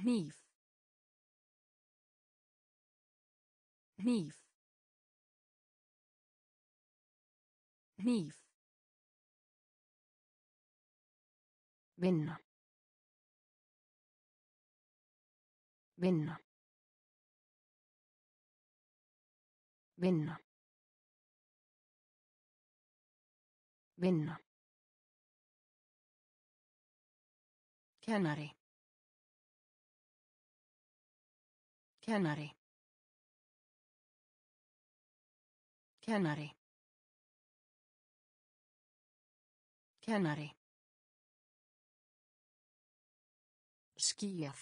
hníf. Hníf. Hníf. Vinna. Vinna. Vinna. Vinna. Kennari kennari. Kennari. Kennari. Skýjað.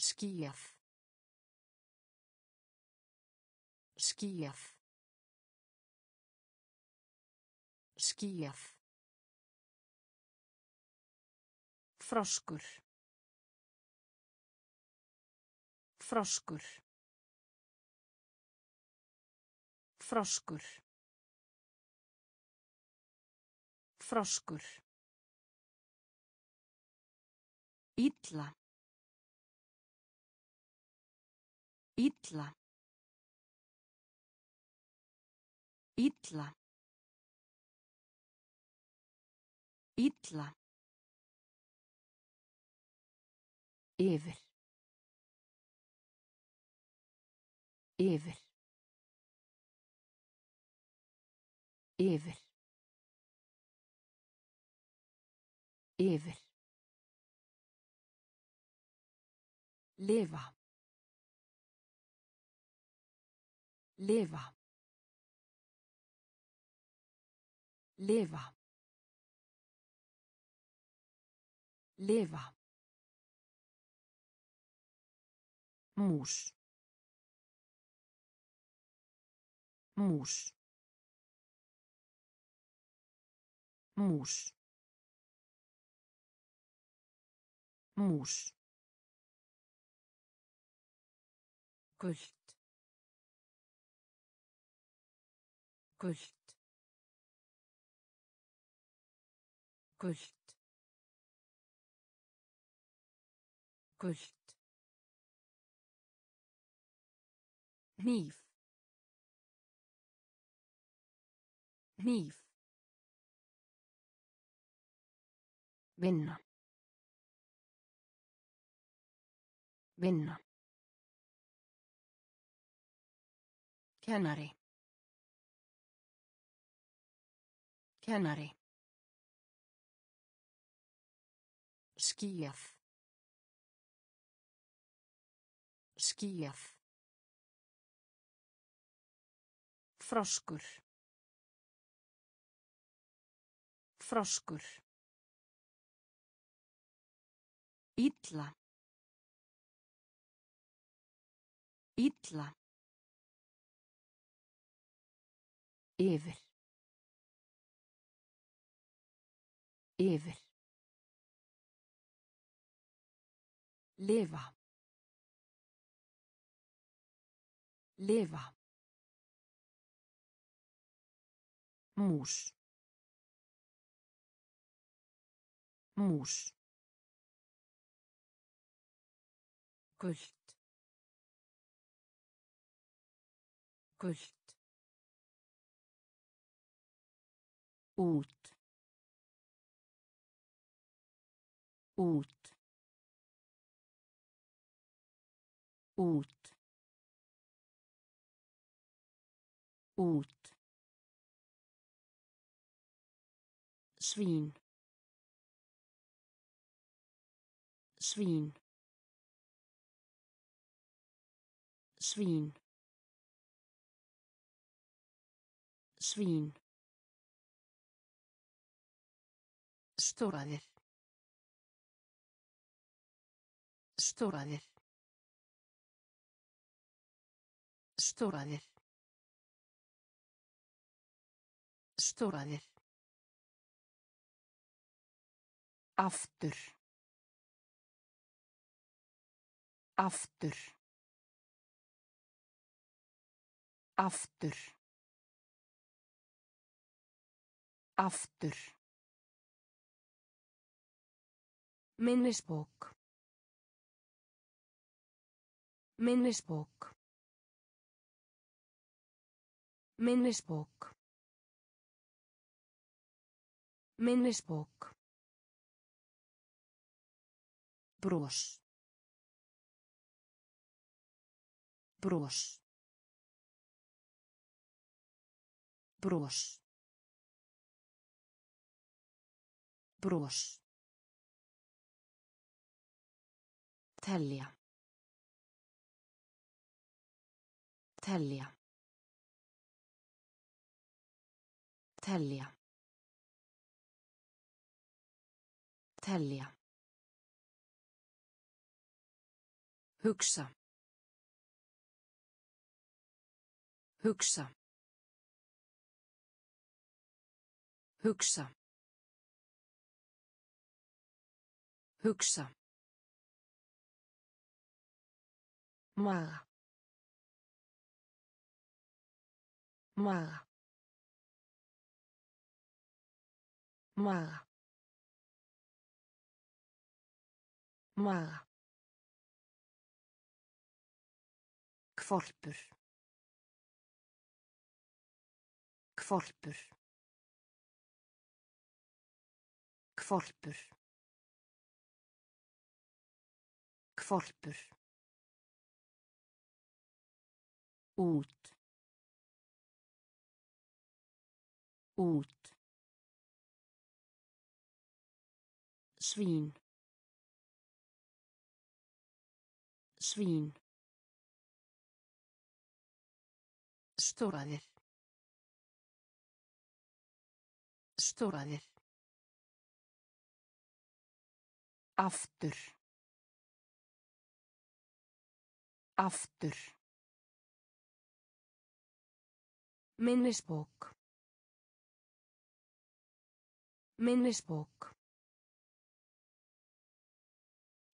Skýjað. Skýjað. Skýjað. Froskur froskur. Froskur. Froskur. Illa. Illa. Illa. Illa. Yfir yfir. Yfir. Yfir. Lifa. Lifa. Lifa. Lifa. Mús mús. Mús. Mús. Gult. Gult. Gult. Gult. Hníf hníf. Vinna. Vinna. Kennari. Kennari. Skýjað. Skýjað. Froskur froskur. Illa. Illa. Yfir. Yfir. Lifa. Lifa. Mús mús. Gult. Gult. Út. Út. Út. Út. Svín svín svín svín Stóraðir. Stóraðir. Stóraðir. Stóraðir. Aftur. Aftur. Aftur. Aftur. Minnisbók. Minnisbók. Minnisbók. Minnisbók. Bros. Bros. Bros. Bros. Telja. Telja. Telja. Telja. Hugsa. Hugsa. Hugsa. Hugsa. Maga. Maga. Maga. Maga. Hvolpur. Hvolpur. Hvolpur. Hvolpur. Út. Út. Svín. Svín. Stóraðir. Stóraðir. Aftur. Aftur. Minnisbók. Minnisbók.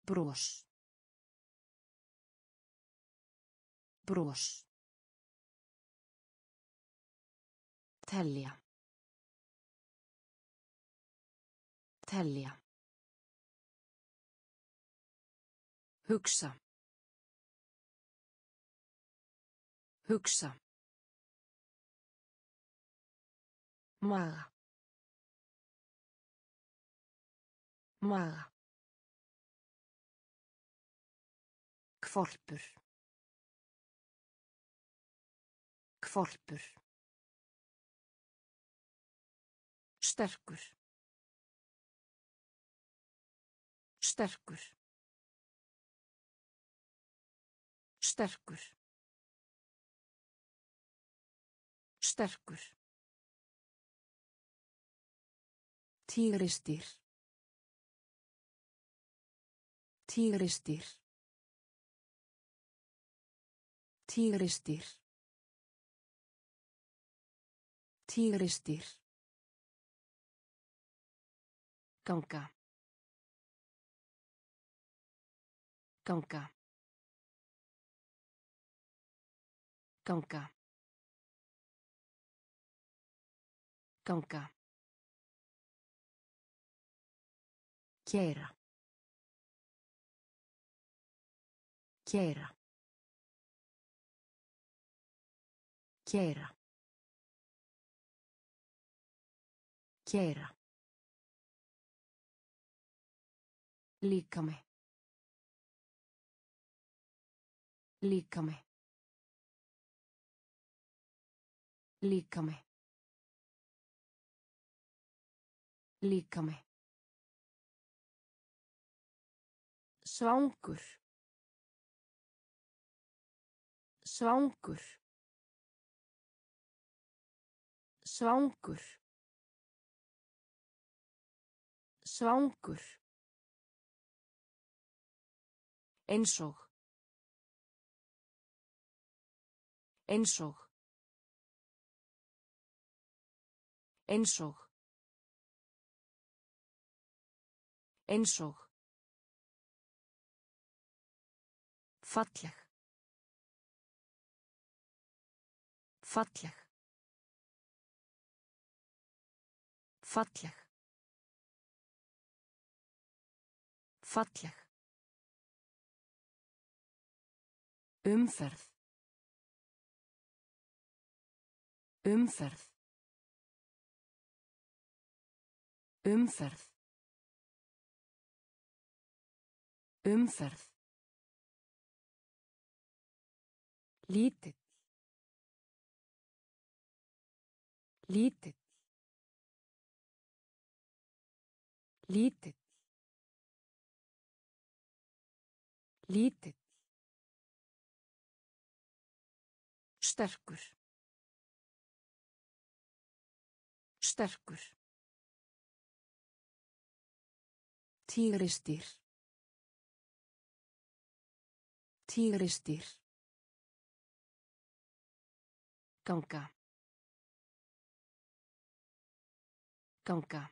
Bros. Bros. Telja. Telja. Hugsa. Hugsa. Maga. Maga. Hvolpur. Hvolpur. Sterkur. Sterkur. Sterkur. Sterkur. Tígrisdýr. Tígrisdýr. Tígrisdýr. Tígrisdýr. ganga ganga ganga ganga Kera. Kera. Kera. Kera. Líkami. Líkami. Líkami. Líkami. Svangur. Svangur. Svangur. Svangur. Einsog. Einsog. Einsog. Einsog. Falleg. Falleg. Falleg. Falleg. Umferð. Umferð. Umferð. Umferð. Lítill. Lítill. Lítill. Lítill. Sterkur. Sterkur. Tígristýr. Tígristýr. Ganga. Ganga.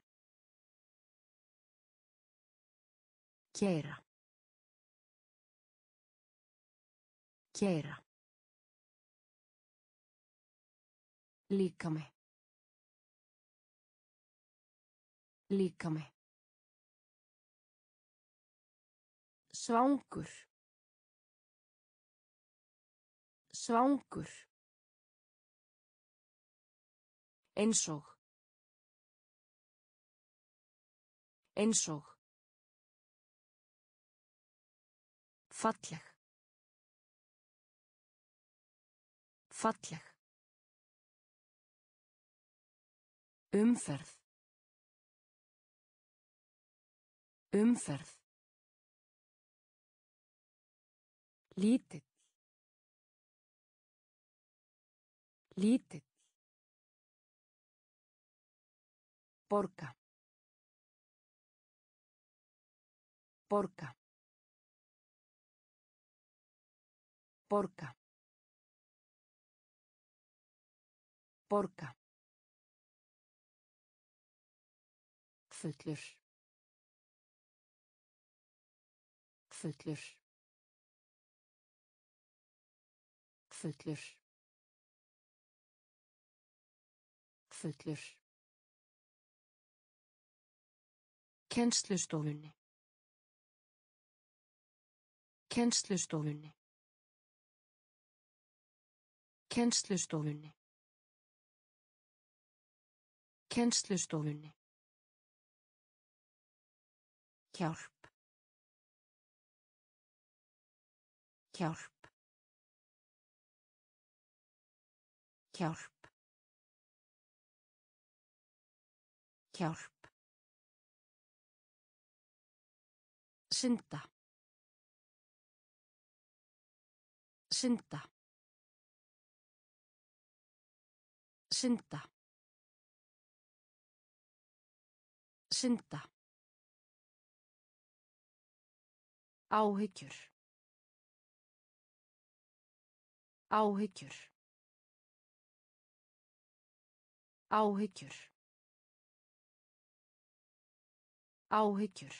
Kæra. Kæra. Líkami. Líkami. Svangur. Svangur. Einsog. Einsog. Falleg. Falleg. Umferð. Umferð. Lítill. Lítill. Borga. Borga. Borga. Borga. Fullur. Fullur. Fullur. Fullur. Kennslustofunni. Kennslustofunni. Kennslustofunni. Kennslustofunni. Hjálp. Hjálp. Hjálp. Hjálp. Synda. Synda. Synda. Synda. Áhyggjur. Áhyggjur. Áhyggjur. Áhyggjur.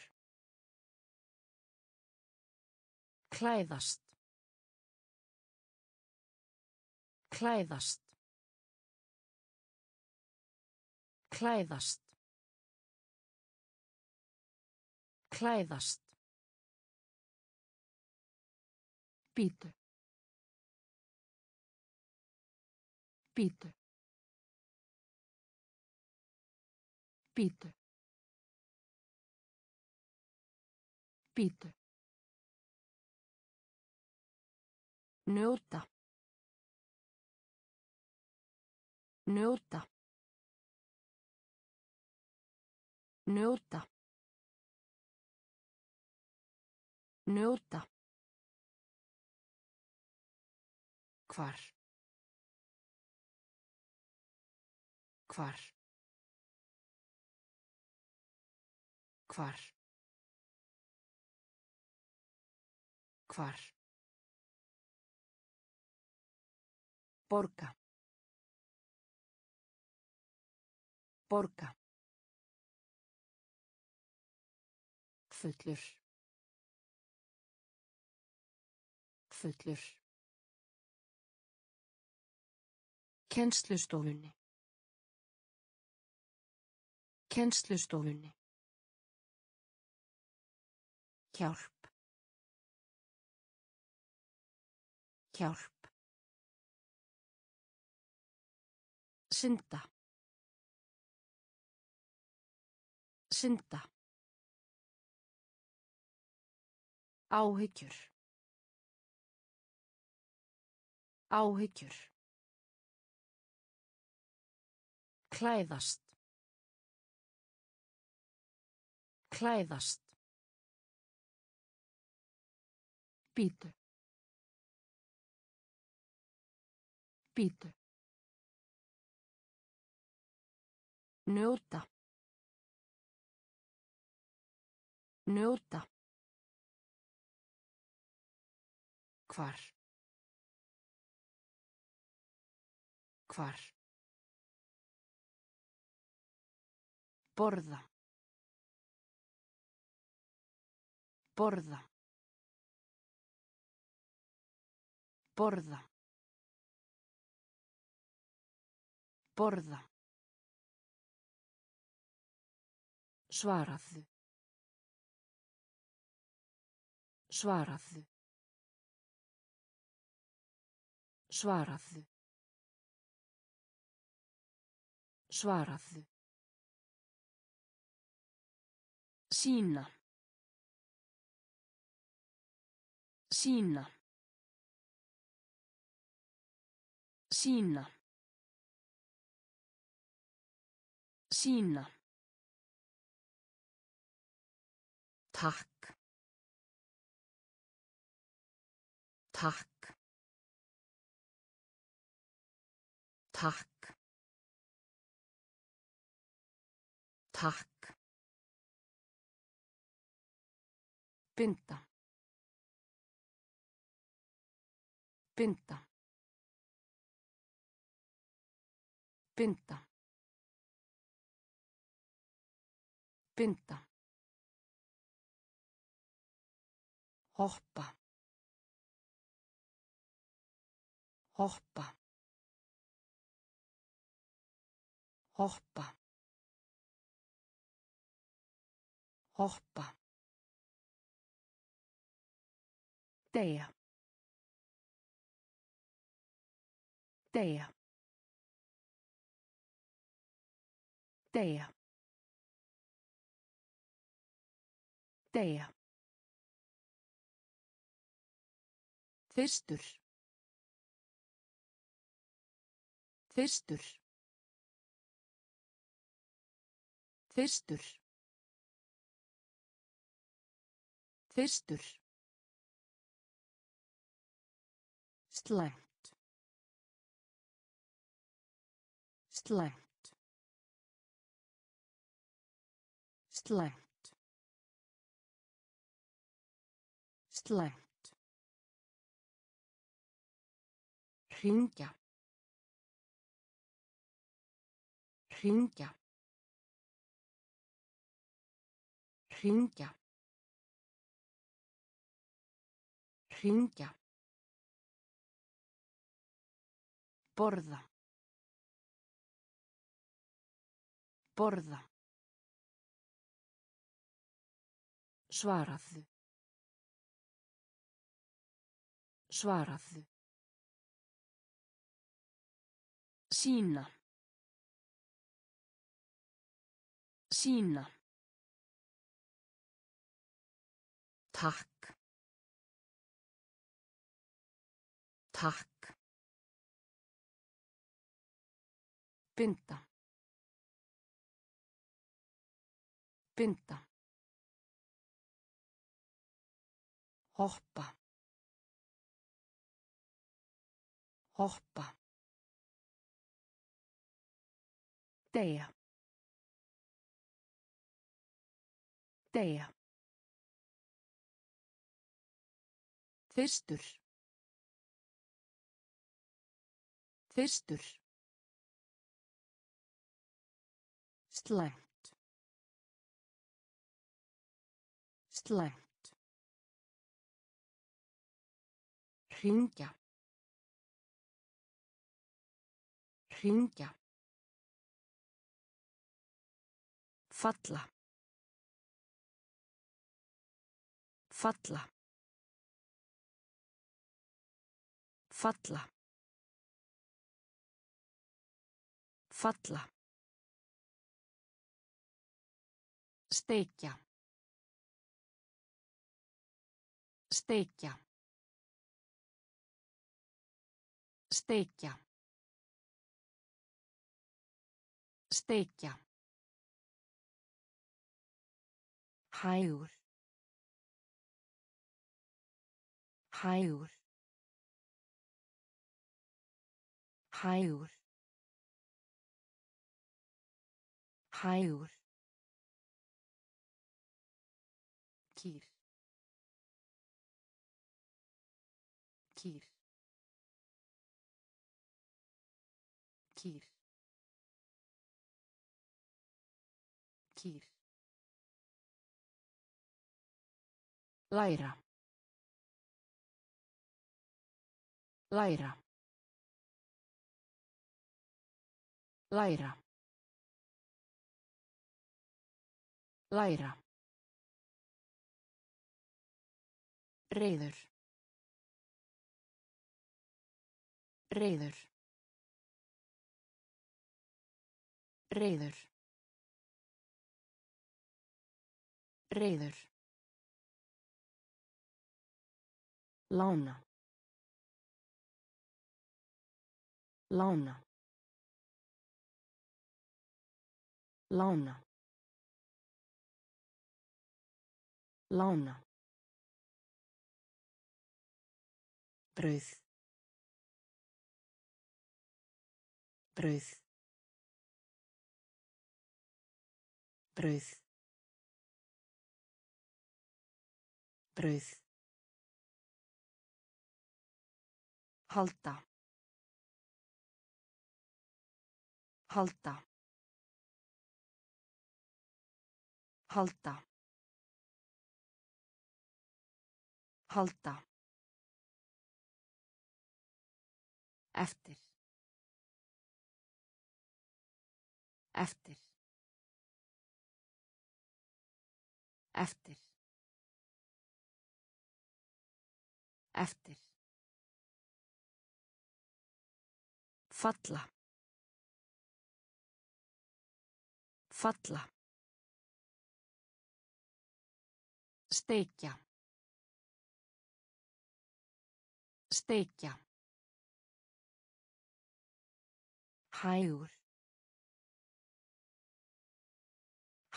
Klæðast. Klæðast. Klæðast. Klæðast. Bítu. Bítu. Bítu. Bítu. Njóta. Njóta. Njóta. Njóta. Hvar. Hvar. Hvar. Hvar. Borga. Borga. Fullur. Fullur. Kennslustofunni. Kennslustofunni. Hjálp. Hjálp. Synda. Synda. Áhyggjur. Áhyggjur. Klæðast. Klæðast. Bítu. Bítu. Njóta. Njóta. Hvar. Hvar. Borða. Borða. Borða. Borða. Svaraðu. Svaraðu. Svaraðu. Svaraðu. Sína. Sína. Sína. Sína. Takk. Takk. Takk. Takk. Binda. Binda. Binda. Binda. Hoppa. Hoppa. Hoppa. Hoppa. Deyja. Deyja. Deyja. Deyja. Fyrstur. Fyrstur. Fyrstur. Fyrstur. Slæmt. Slæmt. Slæmt. Slæmt. Hringja. Hringja. Hringja. Hringja. Borða. Borða. Svaraðu. Svaraðu. Sína. Sína. Takk. Takk. Binda. Binda. Hoppa. Hoppa. Deyja. Deyja. Fyrstur. Fyrstur. Slæmt. Slæmt. Hringja. Hringja. Falla. Falla. Falla. Falla. Steikja. Steikja. Steikja. Steikja. Hægur. Hægur. Hægur. Hægur. Læra. Læra. Læra. Læra. Reyður. Reyður. Reyður. Reyður. Lána. Lána. Lána. Lána. Brauð. Brauð. Brauð. Brauð. Halda. Halda. Halda. Halda. Eftir. Eftir. Eftir. Eftir. Falla. Falla. Steikja. Steikja. Hægur.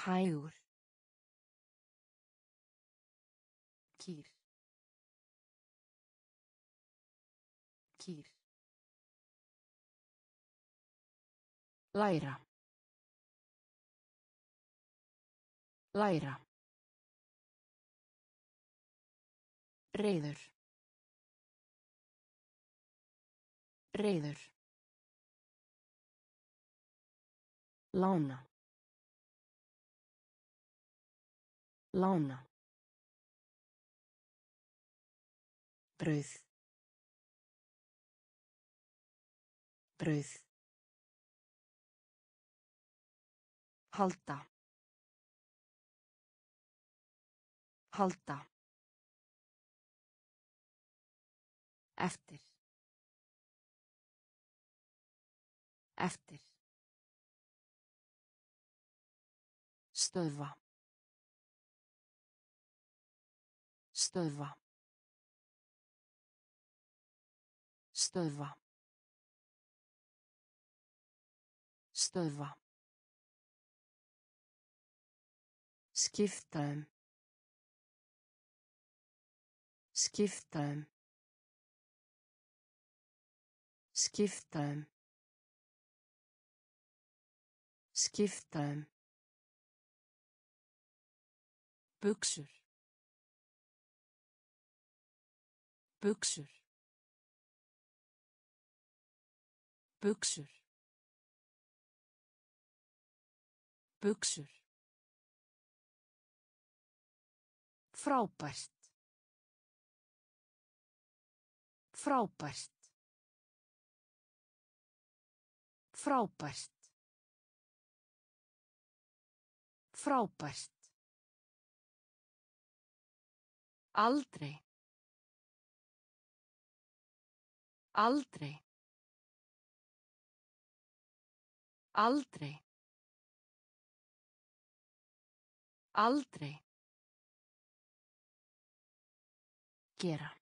Hægur. Læra. Læra. Reyður. Reyður. Lána. Lána. Brauð. Brauð. Halda. Halda. Eftir. Eftir. Stöðva. Stöðva. Stöðva. Stöðva. Skipta um. Skipta um. Skipta um. Skipta um. Buxur. Buxur. Buxur. Buxur. Frábært. Frábært. Frábært. Frábært. Aldrei. Aldrei. Aldrei. Aldrei. Gera.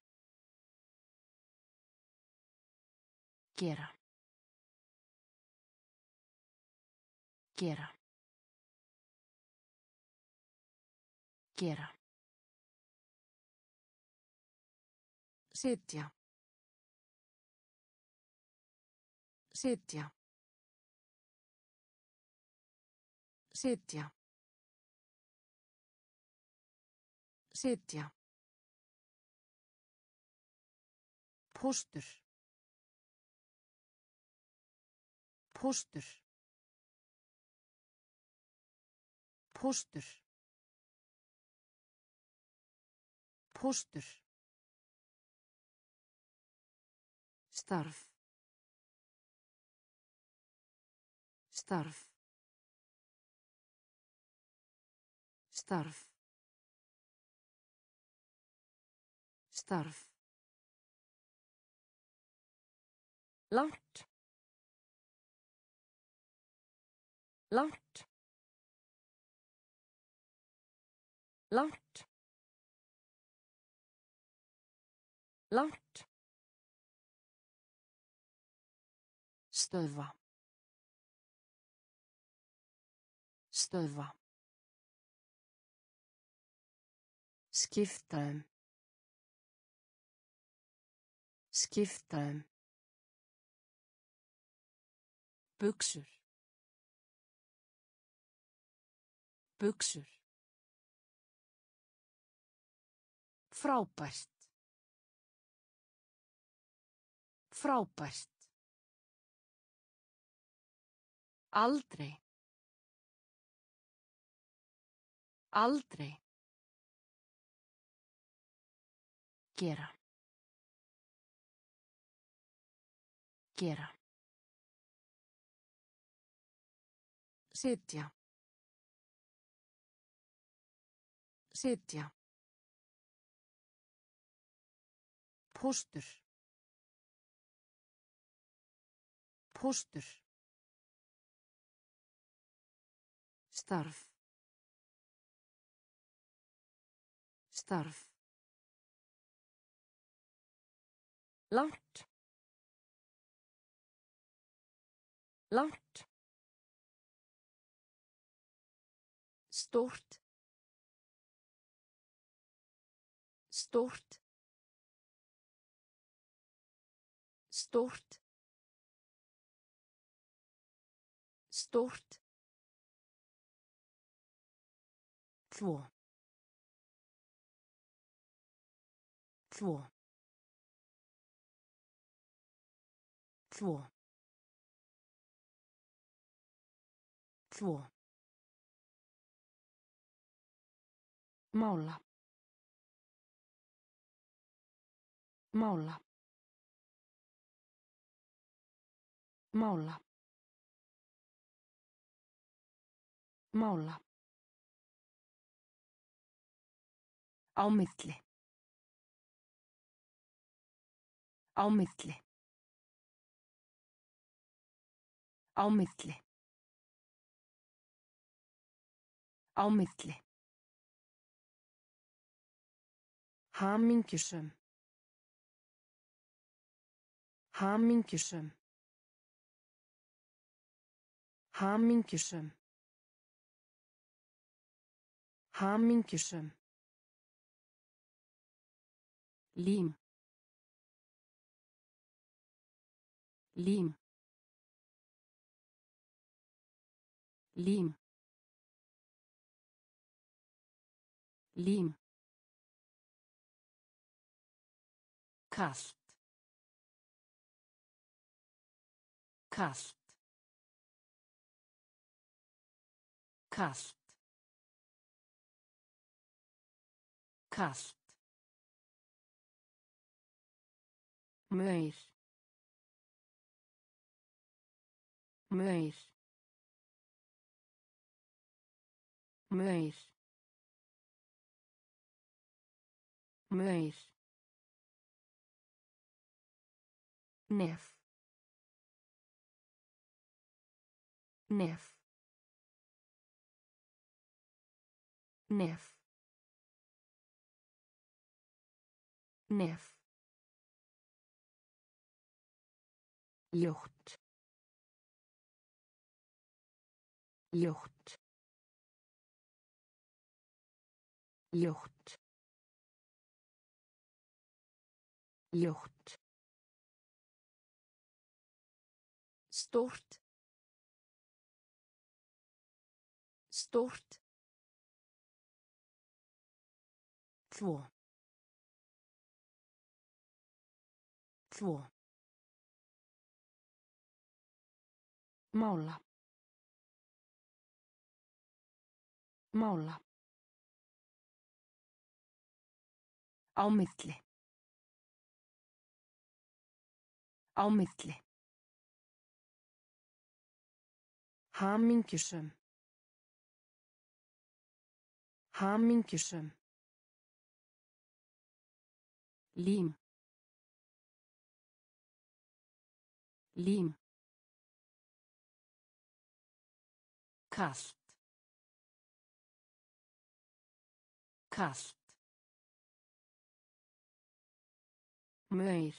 Gera. Gera. Gera. Sitja. Sitja. Sitja. Sitja. Póstur. Póstur. Póstur. Póstur. Starf. Starf. Starf. Starf. Langt. Langt. Langt. Langt. Stöðva. Stöðva. Skiptaðum. Skiptaðum. Buxur. Buxur. Frábært. Frábært. Aldrei. Aldrei. Gera. Gera. Sitja. Sitja. Póstur. Póstur. Starf. Starf. Langt. Langt. Stórt. Stórt. Stórt. Stórt. Þvó. Þvó. Þvó. Þvó. Mála. Mála. Mála. Mála. Á milli. Á milli. Á milli. Á milli. Hamingjusöm. Hamingjusöm. Hamingjusöm. Hamingjusöm. Lím. Lím. Lím. Lím. Kalt. Kalt. Kalt. Kalt. Maur. Maur. Maur. Maur. Nef. Nef. Nef. Nef. Ljótt. Ljótt. Ljótt. Ljótt. Stórt. Stórt. Þvó. Þvó. Mála. Mála. Á milli. Á milli. Hamingjusum. Hamingjusum. Lím. Lím. Kalt. Kalt. Maur.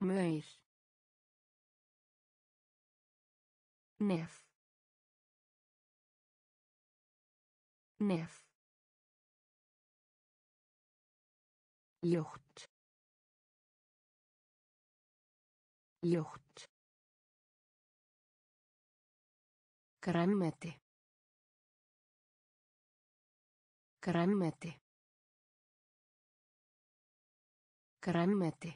Maur. Nef. Nef. Ljótt. Ljótt. Grænmeti. Grænmeti. Grænmeti.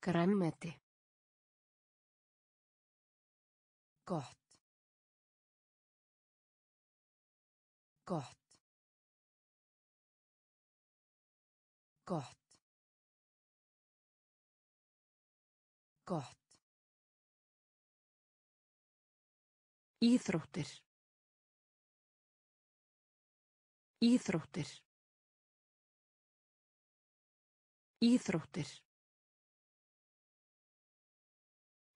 Grænmeti. Gott. Gott. Gott. Gott. Íþróttir. Íþróttir. Íþróttir.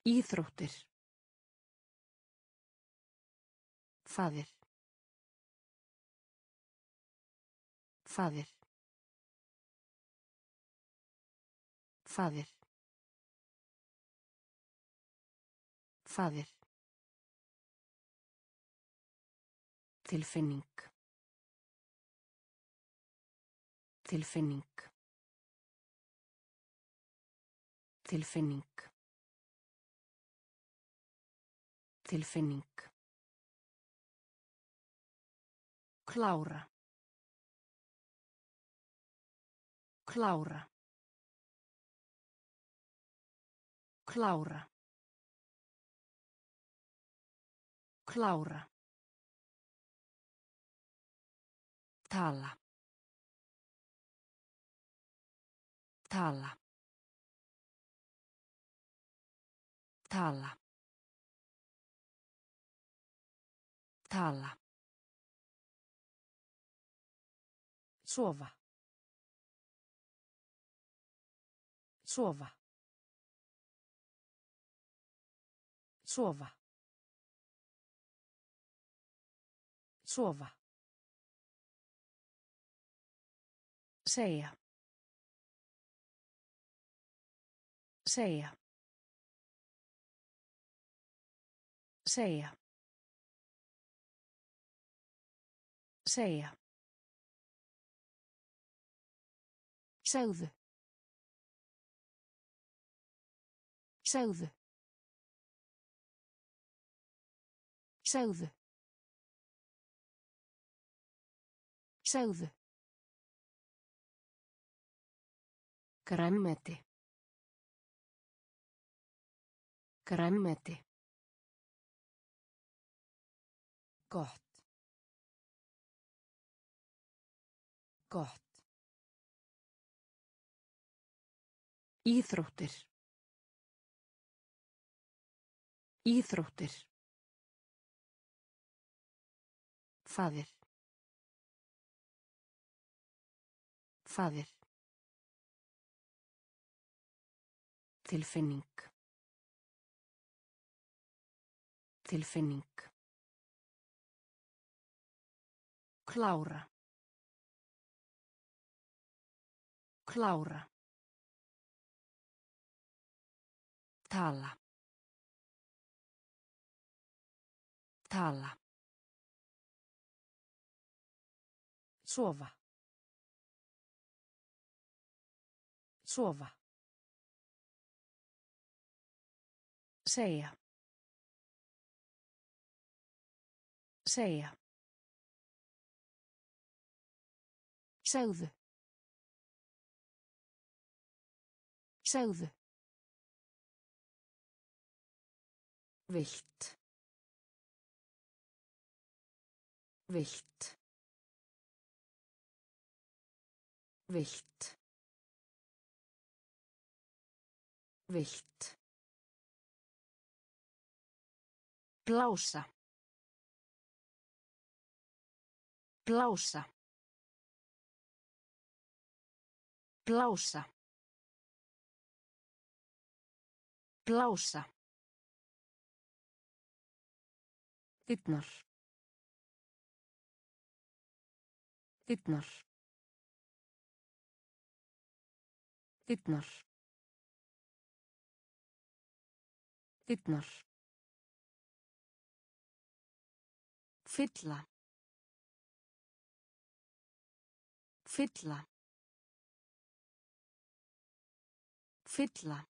Íþróttir. Faðir. Faðir. Faðir. Faðir. Tilfinning. Tilfinning. Tilfinning. Tilfinning. Klára. Klára. Klára. Klára. Tala. Tala. Tala. Tala. Sofa. Sofa. Sofa. Sofa. Segja. Segja. Segja. Segja. Segðu. Segðu. Segðu. Segðu. Grænmeti. Grænmeti. Gott. Gott. Íþróttir. Íþróttir. Faðir. Faðir. Tilfinning. Tilfinning. Klára. Klára. Tala. Tala. Sofa. Sofa. Segja. Segja. Segðu. Segðu. Vilt. Vilt. Vilt. Vilt. Blása. Blása. Blása. Blása. Dyrnar. Dyrnar. Dyrnar. Dyrnar. Fylla. Fylla. Fylla.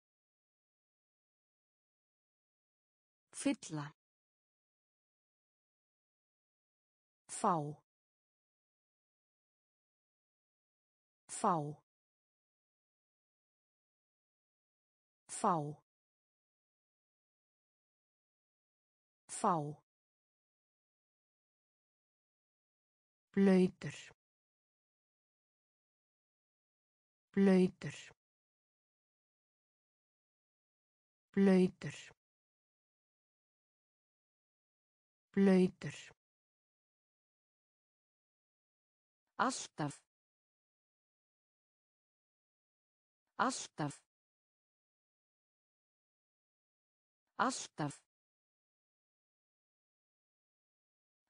Fylla. Fá. Fá. Fá. Fá. Blöytur. Blöytur. Blöytur. Blöytur. Alltaf. Alltaf. Alltaf.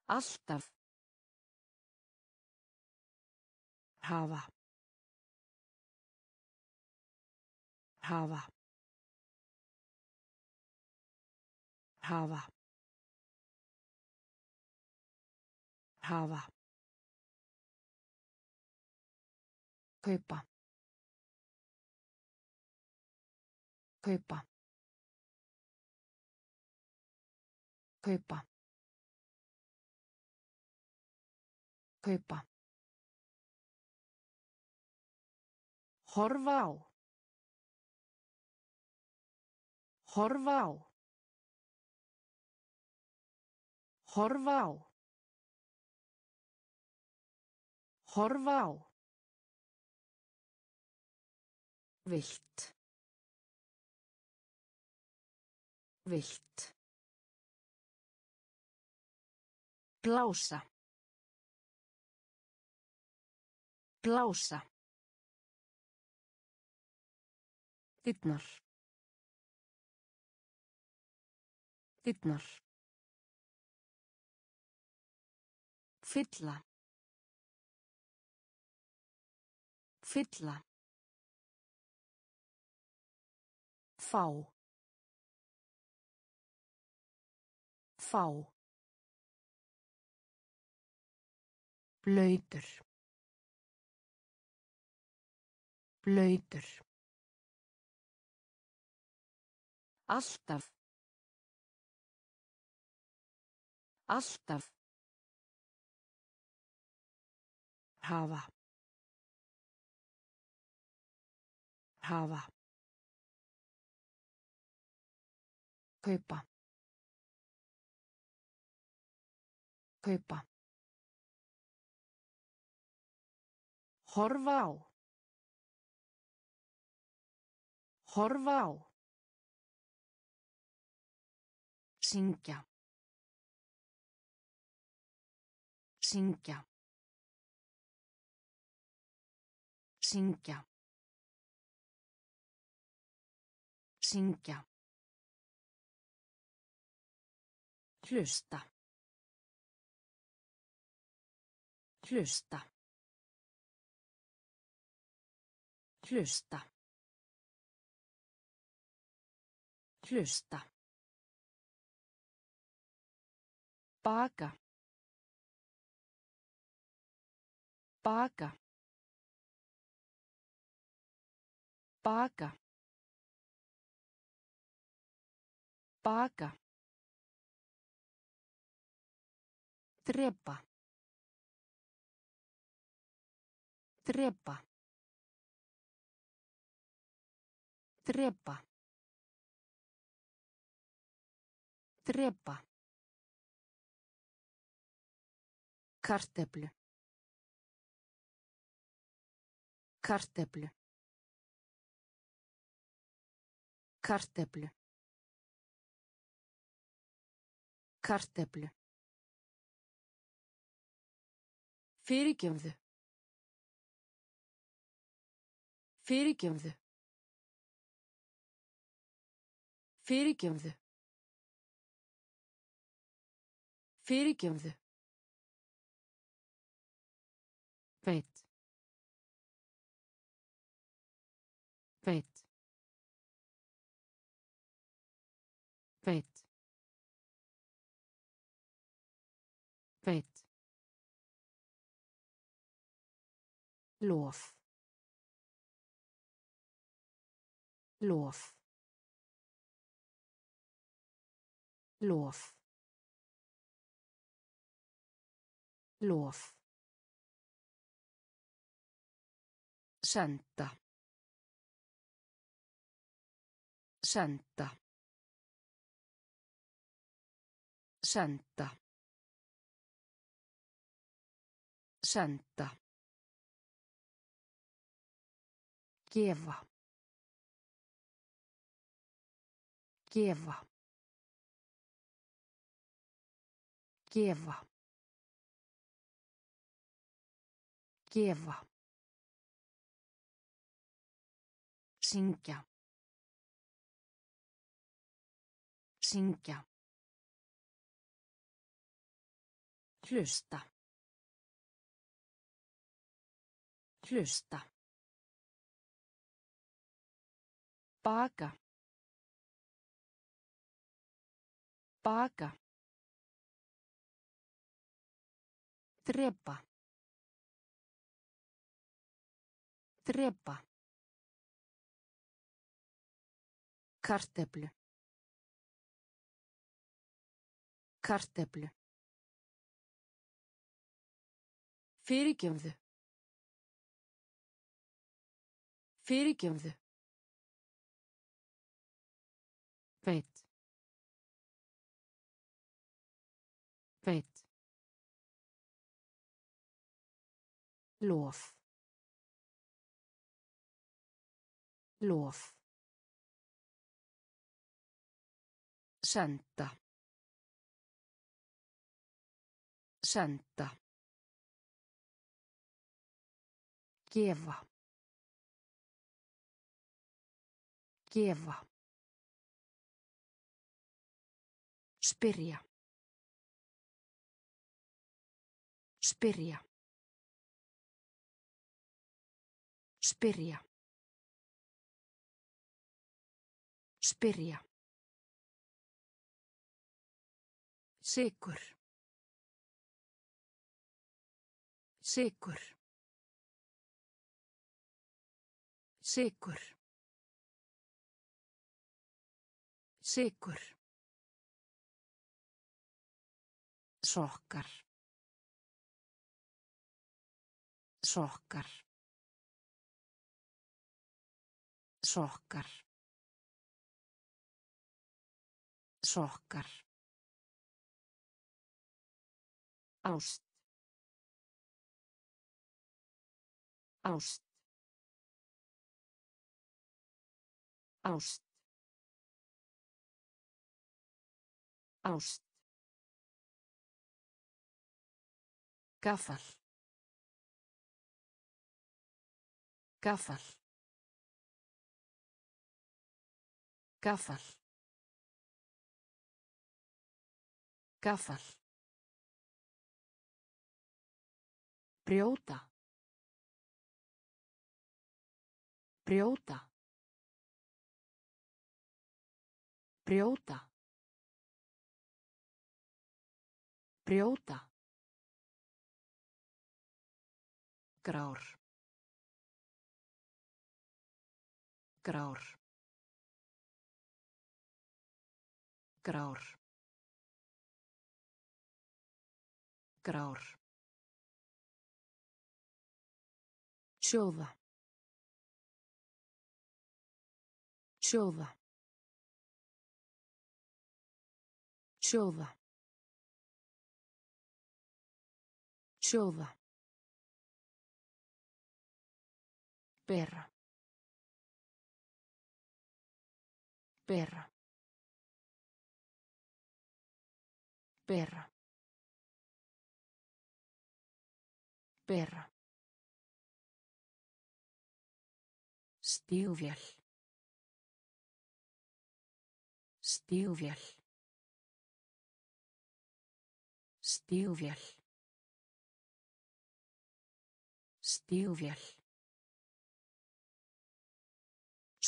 Alltaf. Hafa. Hafa. Hafa. Hafa. Kaupa. Kaupa. Kaupa. Kaupa. Horfa á. Horfa á. Horfa á. Horfa á. Vilt. Vilt. Blása. Blása. Dyrnar. Dyrnar. Fylla. Fylla. Fá. Fá. Blöytur. Blöytur. Alltaf. Alltaf. Hafa. Hafa. Kaupa. Kaupa. Horfa á. Horfa á. Syngja. Syngja. Syngja. Syngja. Hlusta. Hlusta. Hlusta. Hlusta. Baka. Baka. Baka. Baka. Drepa. Drepa. Drepa. Drepa. Karteflu. Karteflu. Karteflu. Karteflu. Fyrirgefðu. Fyrirgefðu. Fyrirgefðu. Fyrirgefðu. Veit. Veit. Veit. Veit. Lof. Lof. Lof. Lof. Senta. Senta. Senta. Senta. Gefa. Gefa. Gefa. Gefa. Syngja. Syngja. Hlusta. Hlusta. Baka. Baka. Drepa. Drepa. Karteflu. Karteflu. Fyrirgefðu. Fyrirgefðu. Veit. Veit. Lof. Lof. Senta. Senta. Gefa. Gefa. Spyrja. Spyrja. Spyrja. Spyrja. Sigur. Sigur. Sigur. Sigur. Sokkar. Sokkar. Sokkar. Sokkar. Ást. Ást. Ást. Ást. Gaffal. Gaffal. Gaffal. Gaffal. Brjóta. Brjóta. Brjóta. Brjóta. Grár. Grár. Grár. Grár. Sjóða. Sjóða. Sjóða. Sjóða. Bera. Bera. Bera. Bera. Stígvél. Stígvél. Stígvél. Stígvél.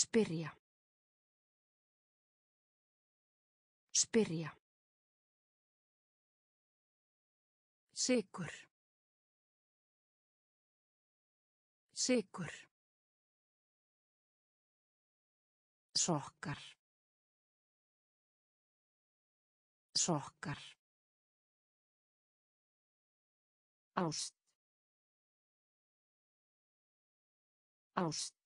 Spyrja. Spyrja. Sigur. Sigur. Sokkar. Sokkar. Ást. Ást.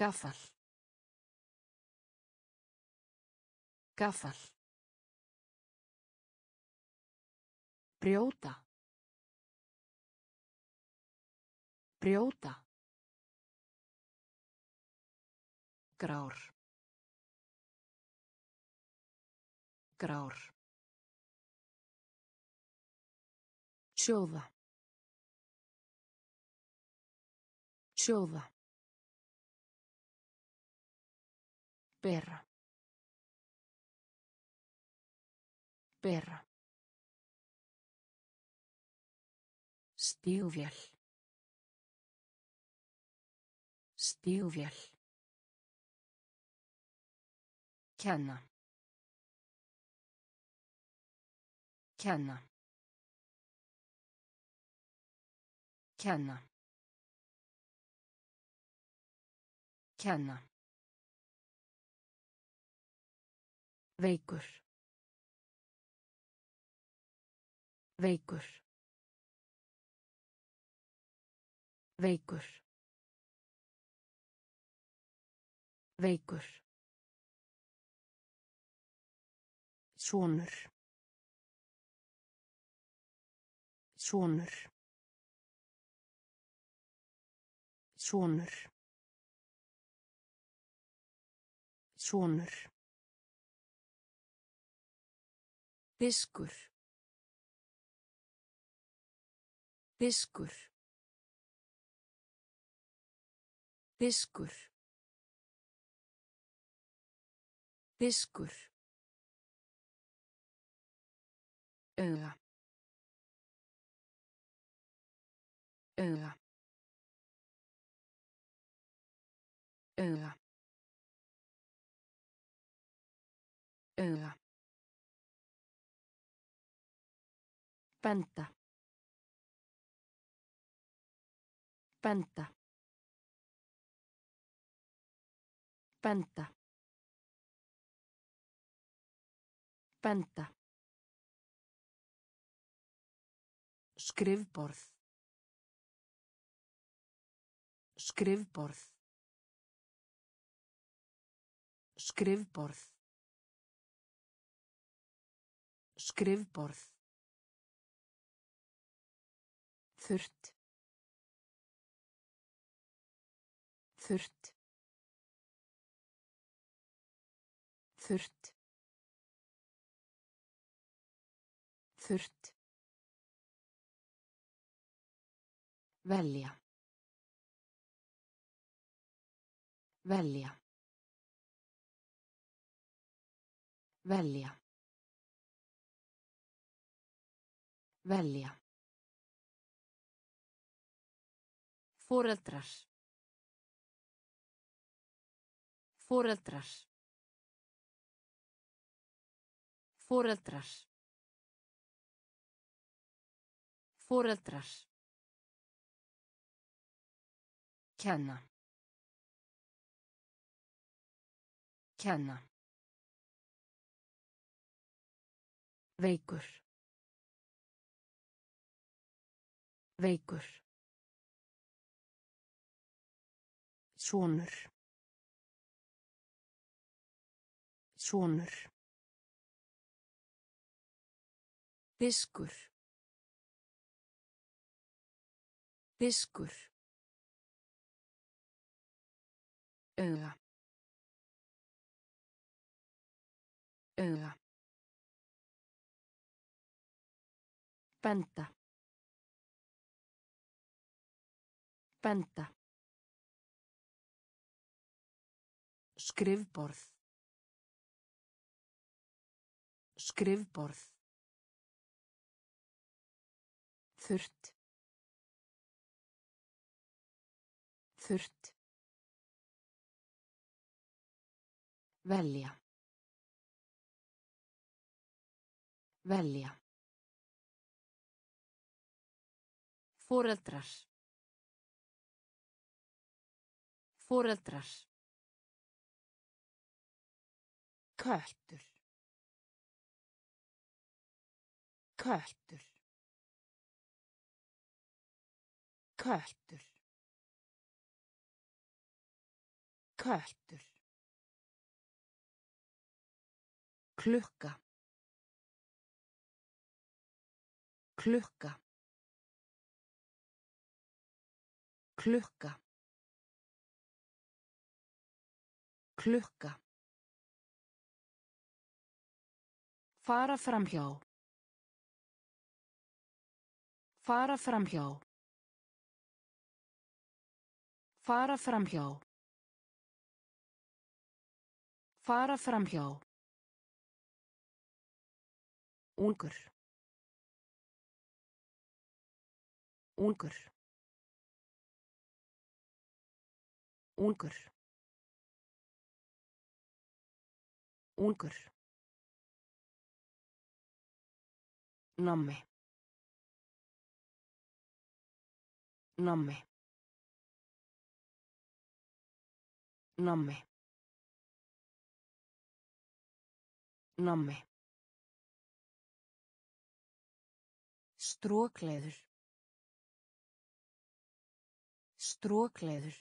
Gaffal. Gaffal. Brjóta. Brjóta. Grár. Grár. Sjóða. Sjóða. Bera. Bera. Stígvél. Stígvél. Kenna. Kenna. Kenna. Kenna. Veikur. Veikur. Veikur. Veikur. Sonur. Sonur. Sonur. Sonur. Diskur. Diskur. Diskur. Diskur. auga auga auga auga Benda. Benda. Benda. Benda. Skrifborð. Skrifborð. Skrifborð. Skrifborð. Þurrt. Þurrt. Þurrt. Þurrt. Velja. Velja. Velja. Välja. Foreldrar. Foreldrar. Foreldrar. Foreldrar. Kenna. Kenna. Veikur. Veikur. Sonur. Sonur. Diskur. Diskur. Auga. Auga. Benda. Benda. Skrifborð. Skrifborð. Þurrt. Þurrt. Velja. Velja. Foreldrar. Foreldrar. Köttur. Köttur. Köttur. Köttur. Klukka. Klukka. Klukka. Klukka. Fara framhjá. Fara framhjá. Fara framhjá. Fara framhjá. Ungur. Ungur. Ungur. Ungur. Nammi. Nammi. Nammi. Nammi. Strókleður. Strókleður.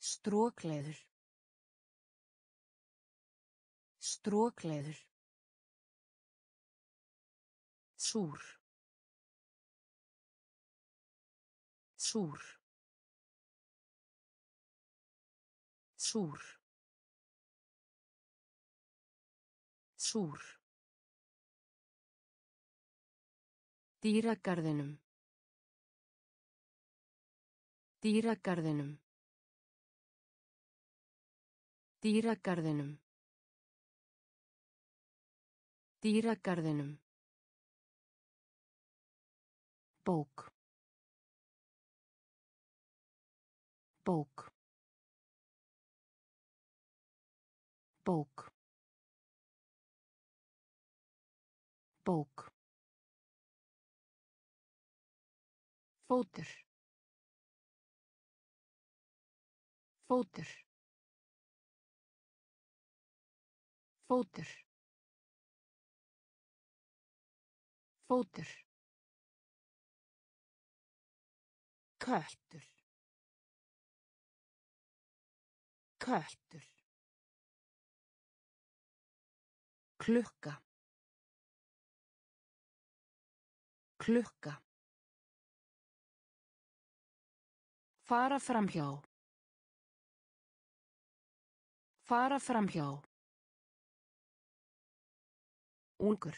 Strókleður. Strókleður. Súr. Súr. Súr. Súr. Dýragarðinum. Dýragarðinum. Dýragarðinum. Dýragarðinum. Bók. Bók. Bók. Bók. Fótur. Fótur. Fótur. Fótur. Köttur. Köttur. Klukka. Klukka. Fara framhjá. Fara framhjá. Ungur.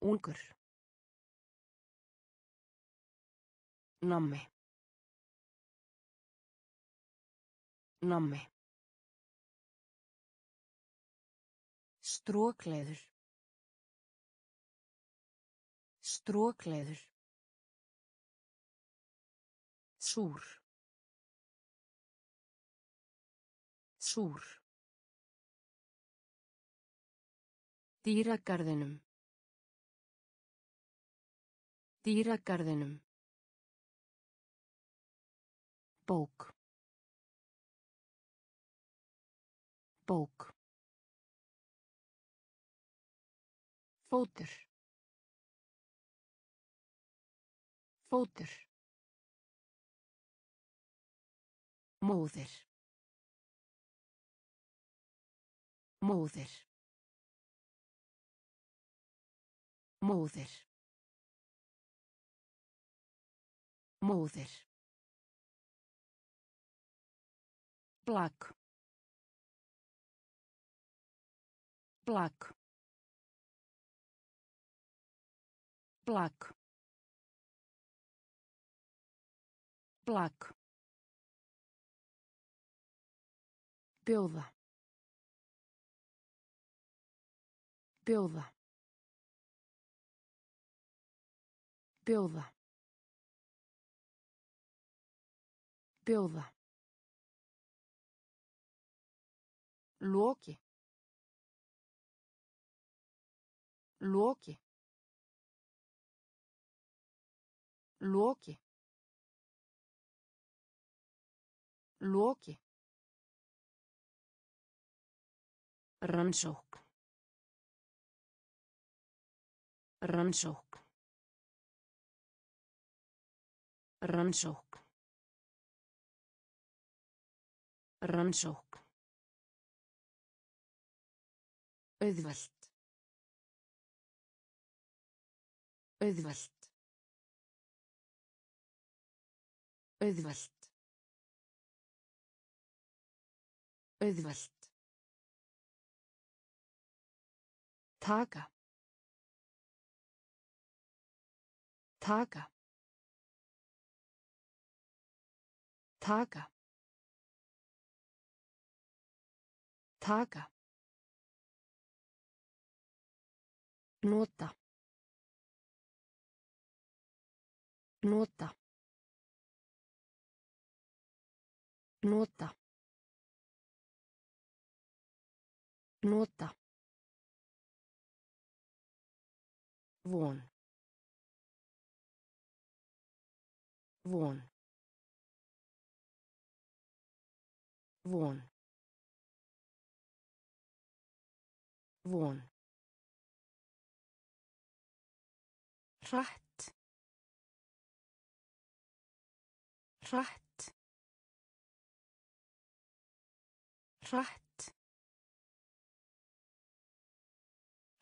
Ungur. Nammi. Nammi. Strókleður. Strókleður. Súr. Súr. Dýragarðinum. Dýragarðinum. Bók. Bók. Fótur. Fótur. Móðir. Móðir. Móðir. Móðir. Blak. Blak. Blak. Blak. Bjóða. Bjóða. Bjóða. Bjóða. Loki. Loki. Loki. Loki. Rannsókn. Rannsókn. Rannsókn. Rannsókn. Auðvelt. Auðvelt. Auðvelt. Auðvelt. Taka. Taka. Taka. Taka. Nota. Nota. Nota. Nota. Von. Von. Von. Von. Hratt. Hratt. Hratt.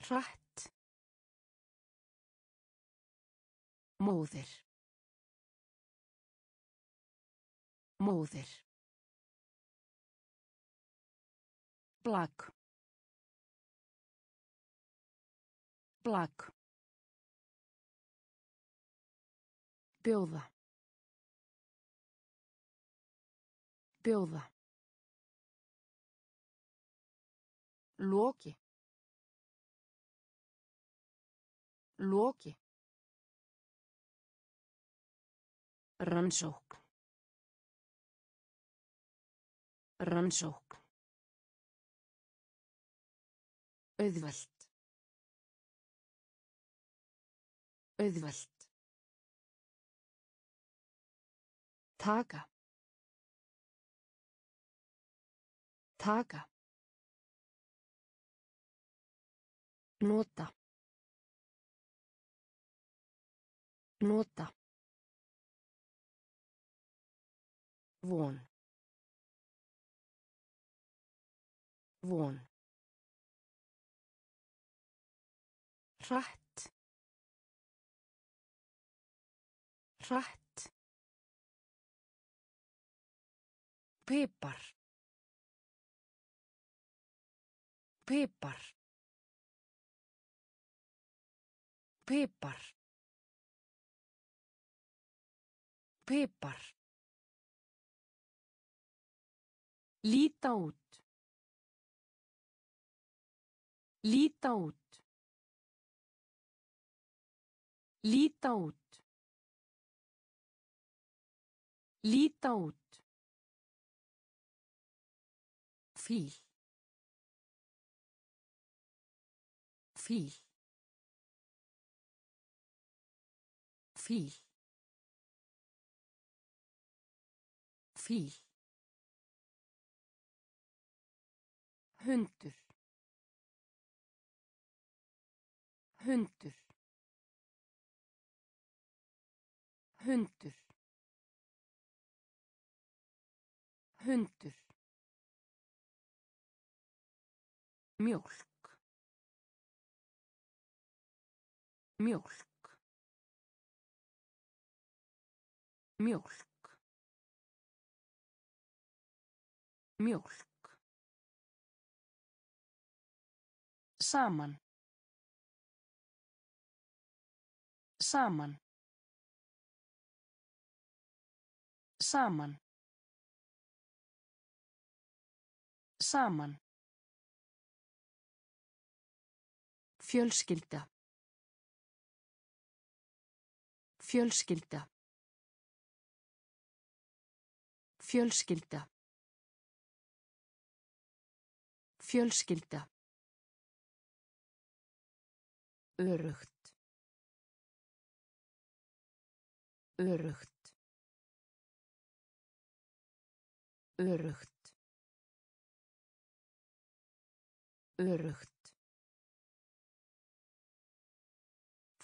Hratt. Móðir. Móðir. Blak. Blak. Bjóða. Bjóða. Loki. Loki. Rannsókn. Rannsókn. Auðvelt. Auðvelt. Taka. Taka. Nota. Nota. Von. Von. Hratt. Hratt. Pipar. Pipar. Pipar. Pipar. Líta út. Líta út. Líta út. Líta út. Fíl. Fíl. Fíl. Fíl. Hundur. Hundur. Hundur. Hundur. Mjólk. Mjólk. Mjólk. Mjólk. Saman. Saman. Saman. Saman. Fjölskylda. Fjölskylda. Fjölskylda. Fjölskylda. Örugt. Örugt. Örugt. Örugt.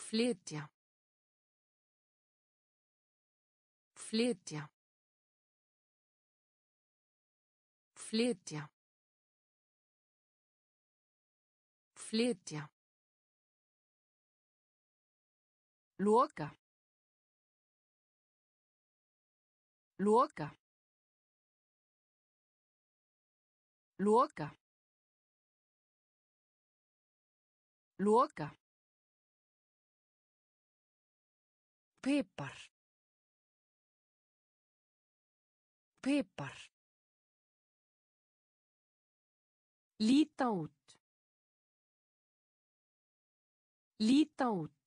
Flytja. Flytja. Flytja. Flytja. Loka. Loka. Loka. Loka. Pipar. Pipar. Líta út. Líta út.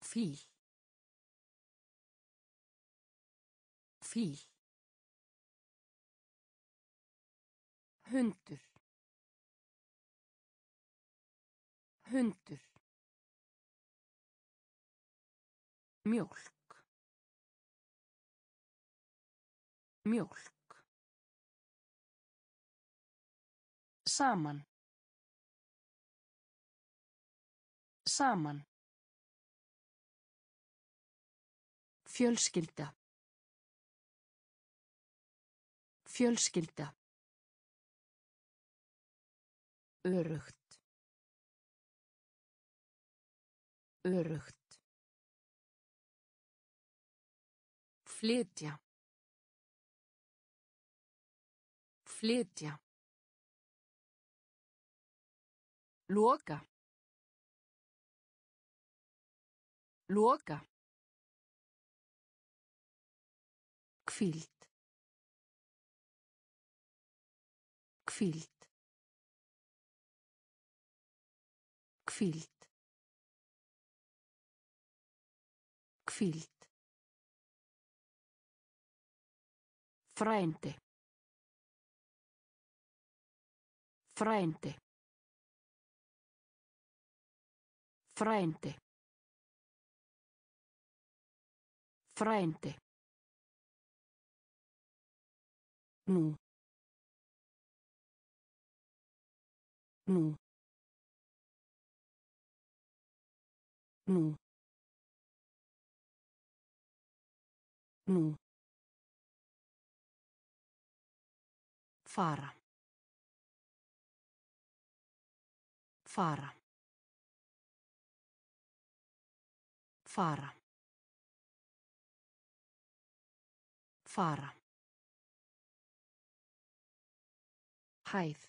Fíl. Fíl. Hundur. Hundur. Mjólk. Mjólk. Saman. Saman. Fjölskylda. Fjölskylda. Örugt. Örugt. Flytja. Flytja. Loka. Loka. Hvíld. Hvíld. Hvíld. Hvíld. Frændi. Frændi. Frændi. Frændi. Nú. Nú. Nú. Nú. Fara. Fara. Fara. Fara. Hæð.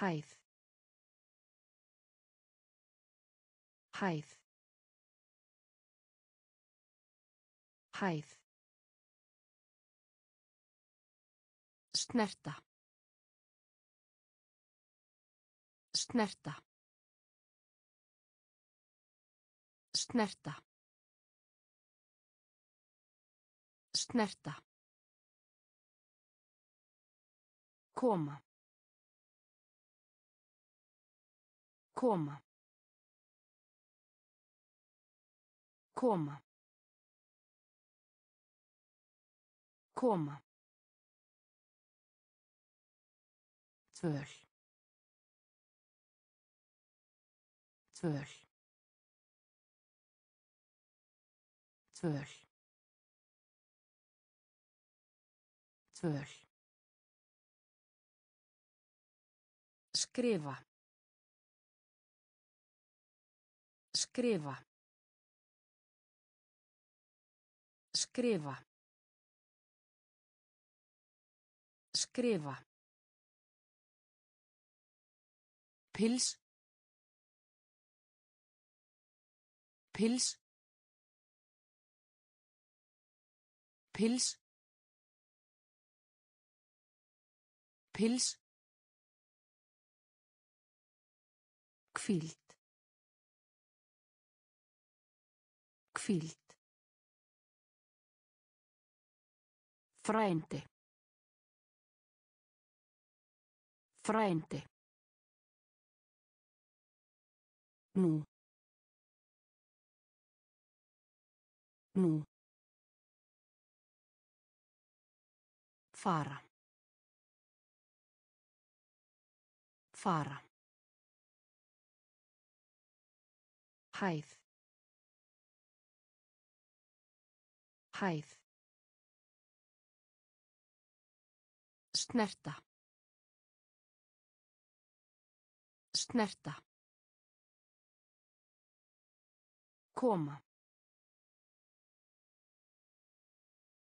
Hæð. Hæð. Hæð. Snerta. Snerta. Snerta. Snerta. Koma. Koma. Koma. Koma. Tvöl. Tvöl. Tvöl. Tvöl. Skrifa. Skrifa. Skrifa. Skrifa. Pils. Pils. Pils. Pils. Hvíld. Hvíld. Frændi. Frændi. Nú. Nú. Fara. Fara. Hæð. Hæð. Snerta. Snerta. Koma.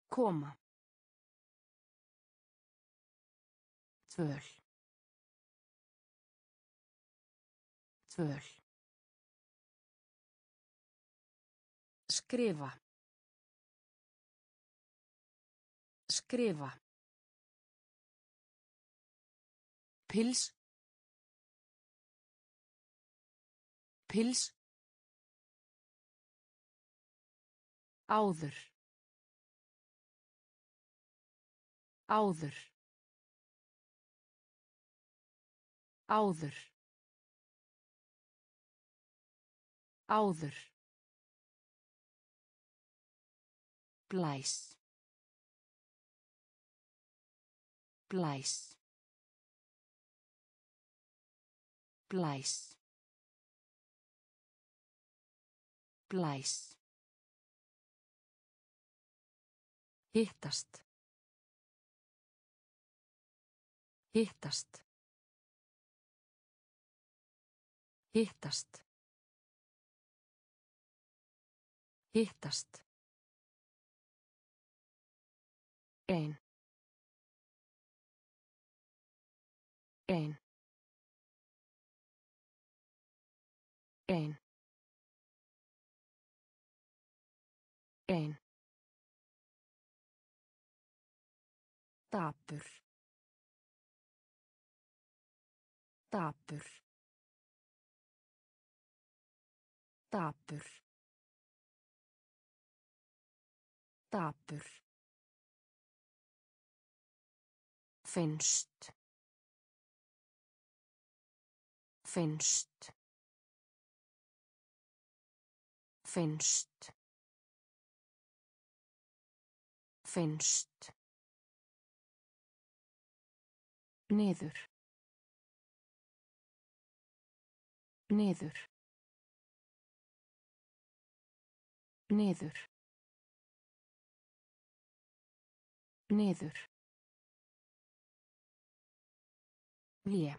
Koma. Tvöl. Tvöl. Skrifa. Skrifa. Pils. Pils. Áður. Áður. Áður. Áður. Blæs. Blæs. Blæs. Blæs. Hittast. Hittast. Hittast. Hittast. Ein. Ein. Ein. Ein. Dapur. Dapur. Dapur. Dapur. Finnst. Finnst. Finnst. Finnst. Niður. Niður. Niður. Niður. Vé.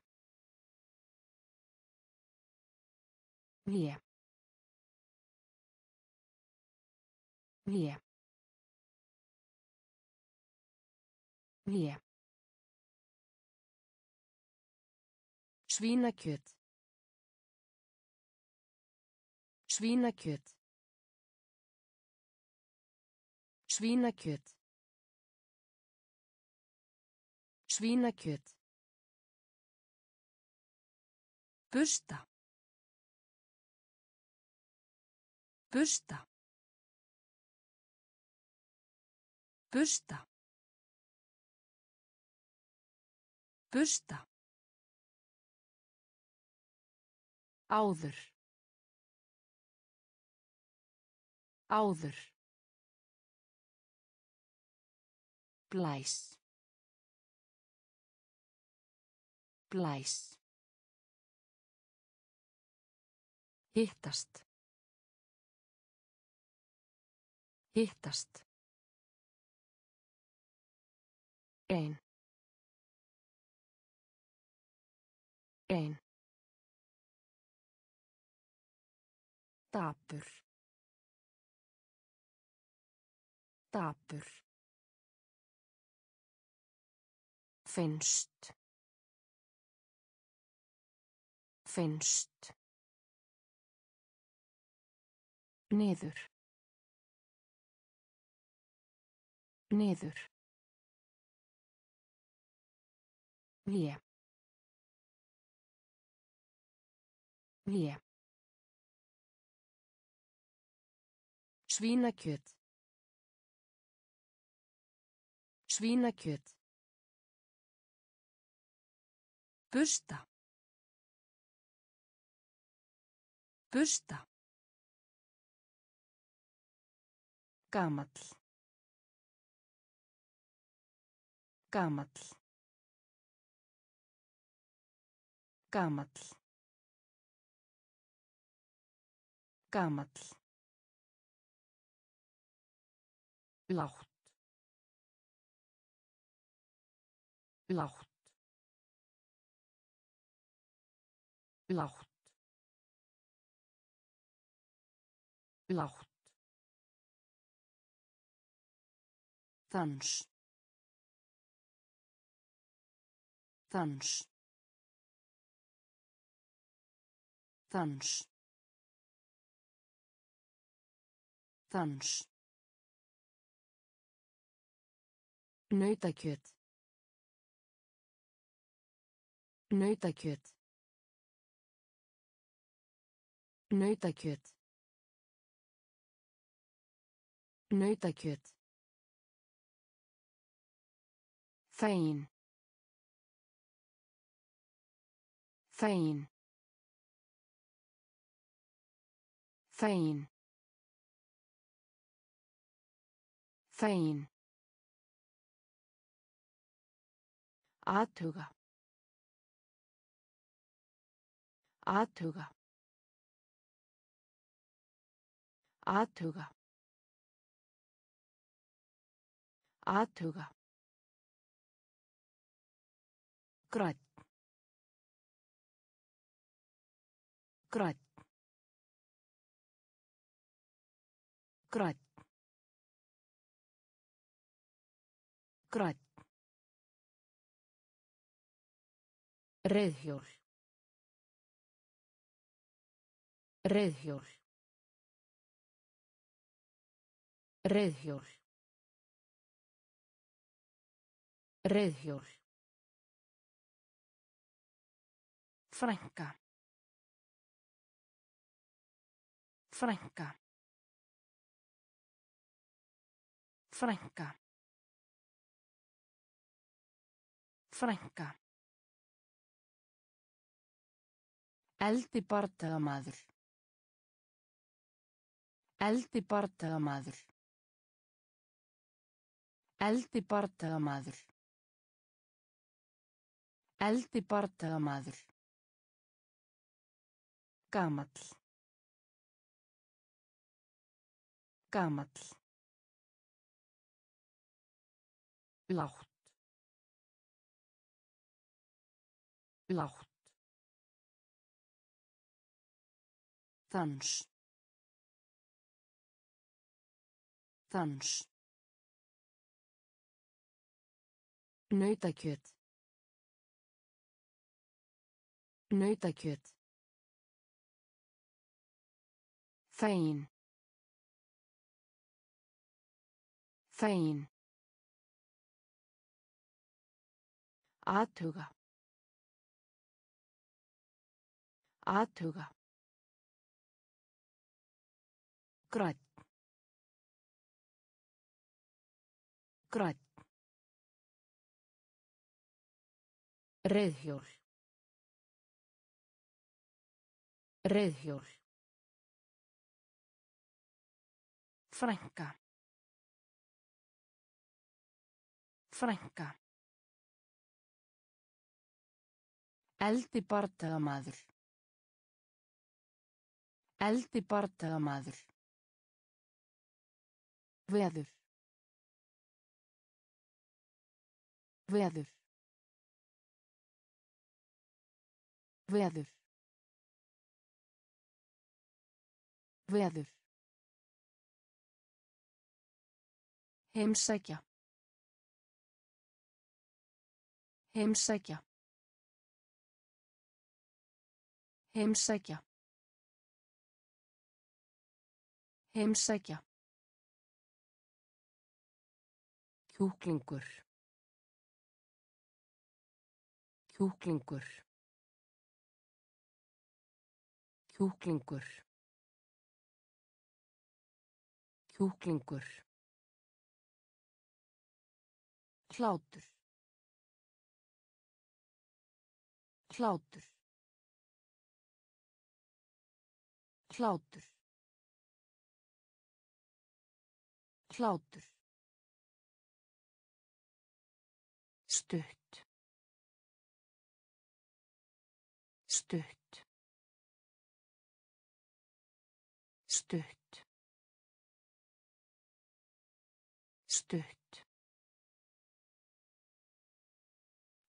Vé. Vé. Vé. Svínakjöt. Svínakjöt. Svínakjöt. Svínakjöt. Busta. Busta. Busta. Busta. Áður. Áður. Blæs. Blæs. Hittast. Hittast. Ein. Ein. Dapur. Dapur. Finnst. Finnst. Niður. Niður. Vé. Vé. Svínakjöt. Svínakjöt. Busta. Busta. Gamall. Gamall. Gamall. Gamall. Lágt. Lágt. Lágt. Lágt. Dans. Dans. Dans. Dans. Nautakjöt. Nautakjöt. Nautakjöt. Nautakjöt. Fegin. Fegin. Fegin. Fegin. Athuga. Athuga. Athuga. Athuga. Grænn. Grænn. Grænn. Grænn. Reiðhjól. Reiðhjól. Reiðhjól. Reiðhjól. Frænka. Frænka. Frænka. Frænka. Eldi bardagamaður. Eldi bardagamaður. Eldi bardagamaður. Eldi bardagamaður. Gamall. Gamall. Lágt. Lágt. Dans. Dans. Nautakjöt. Nautakjöt. Fegin. Fegin. Athuga. Athuga. Grænn. Grænn. Reiðhjól. Reiðhjól. Frænka. Frænka. Eldi bardagamaður. Eldi bardagamaður. Veður. Veður. Veður. Veður. Heimsækja. Heimsækja. Heimsækja. Heimsækja. Kjúklingur. Kjúklingur. Kjúklingur. Kjúklingur. Hlátur. Hlátur. Hlátur. Hlátur.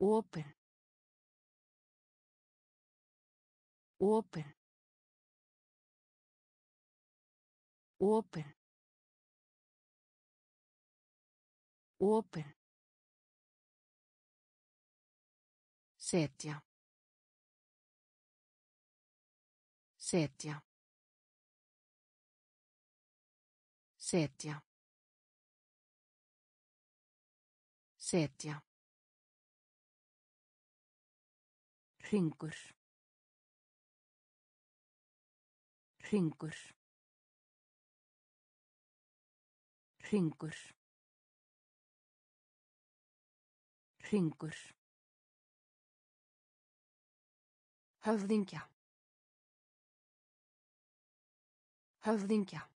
Opin. Opin. Opin. Opin. Setja. Setja. Setja. Setja. Hringur. Hringur. Hringur. Hringur. Höfðingja. Höfðingja.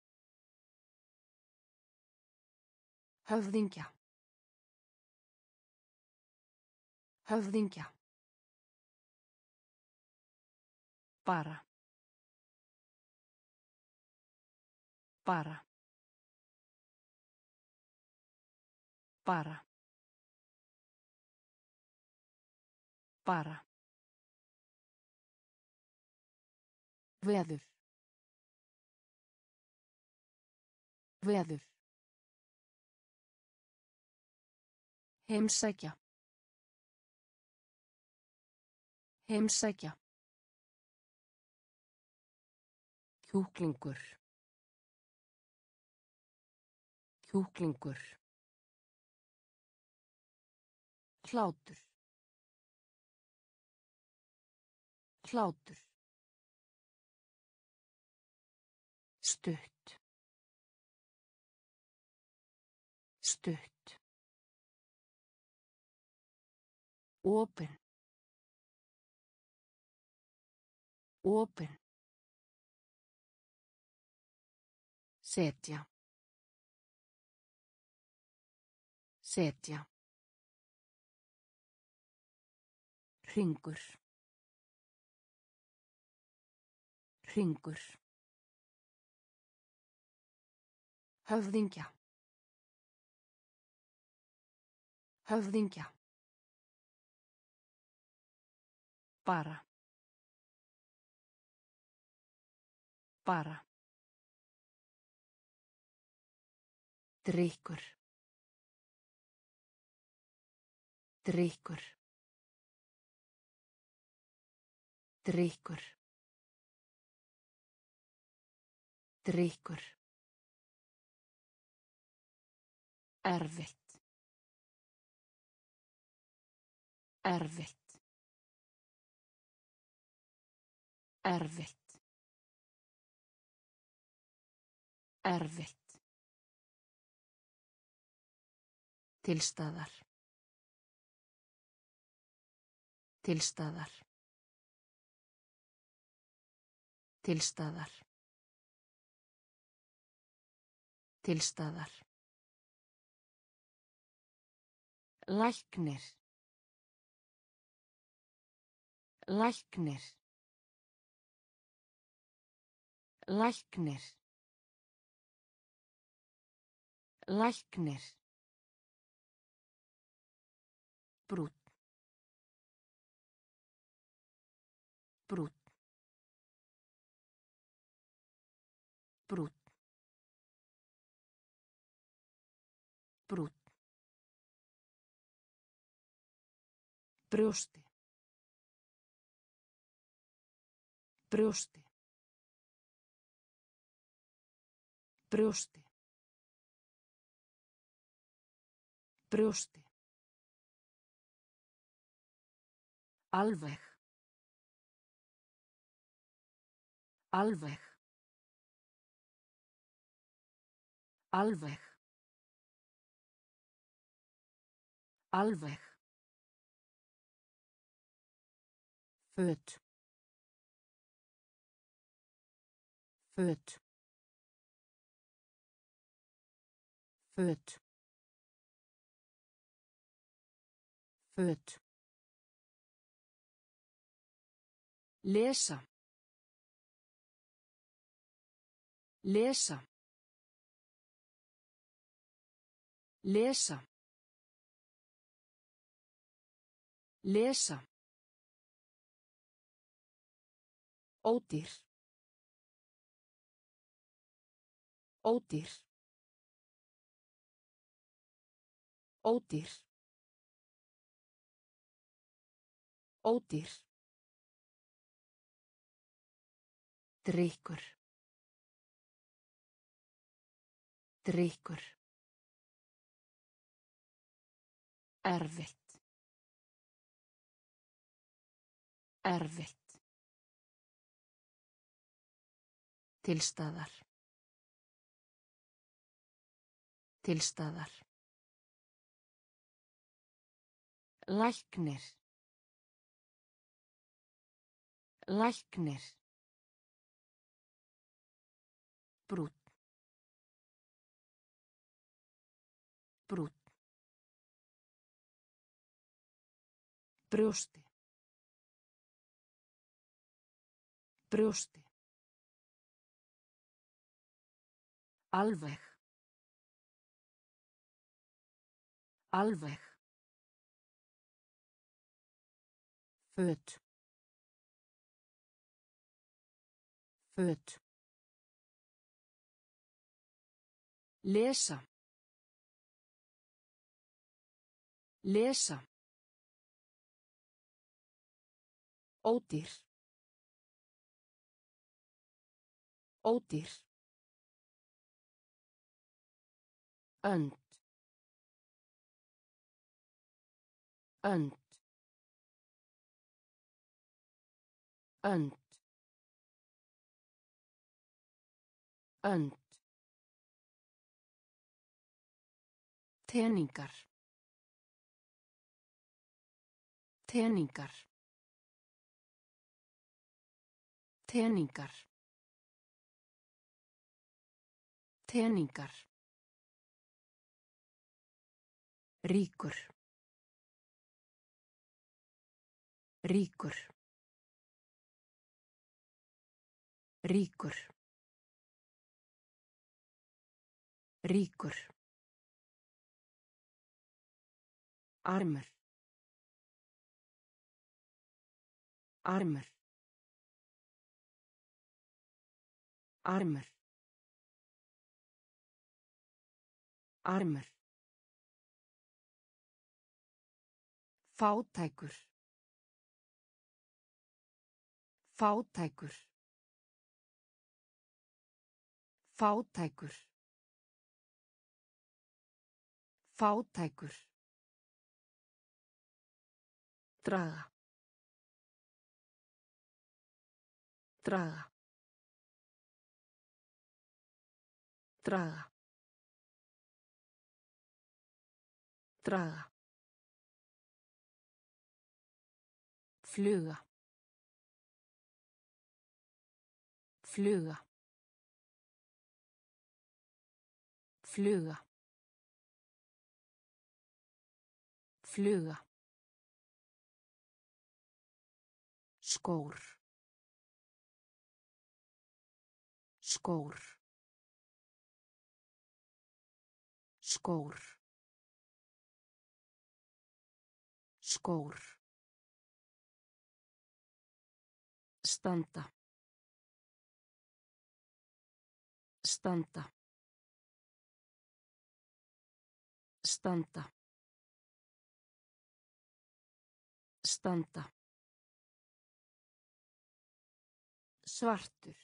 Höfðingja. Höfðingja. Bara. Bara. Bara. Bara. Veður. Veður. Heimsækja. Heimsækja. Kjúklingur. Kjúklingur. Hlátur. Hlátur. Stutt. Stutt. Opin. Opin. Setja. Setja. Hringur. Hringur. Höfðingja. Höfðingja. Bara. Bara. Drykkur. Drykkur. Drykkur. Drykkur. Erfitt. Erfitt. Erfitt. Erfitt. Tilstaðar. Tilstaðar. Tilstaðar. Tilstaðar. Læknir. Læknir. Læknir. Læknir. Brút. Brút. Brút. Brút. Brjósti. Brjósti. Brjósti. Brjósti. Alveg. Alveg. Alveg. Alveg. Föt. Föt. Föt. Föt. Lesa. Lesa. Lesa. Lesa. Ódýr. Ódýr. Ódýr. Ódýr. Drykkur. Drykkur. Erfitt. Erfitt. Tilstaðar. Tilstaðar. Læknir. Læknir. Brút. Brút. Brjósti. Brjósti. Alveg. Alveg. Föt. Föt. Lesa. Lesa. Ódýr. Ódýr. Önd. Önd. Önd. Önd. Teningar. Teningar. Teningar. Teningar. Ríkur. Ríkur. Ríkur. Ríkur. Armur. Armur. Armur. Armur. Fátækur. Fátækur. Fátækur. Fátækur. Draga. Draga. Draga. Draga. Fluga. Fluga. Fluga. Fluga. Skór. Skór. Skór. Skór. Standa. Standa. Standa. Standa. Svartur.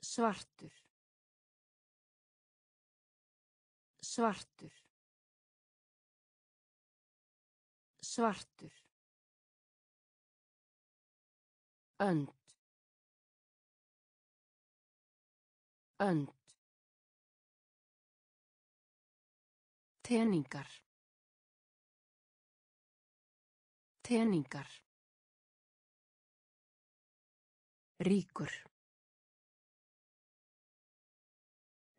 Svartur. Svartur. Svartur. Önd. Önd. Teningar. Teningar. Ríkur.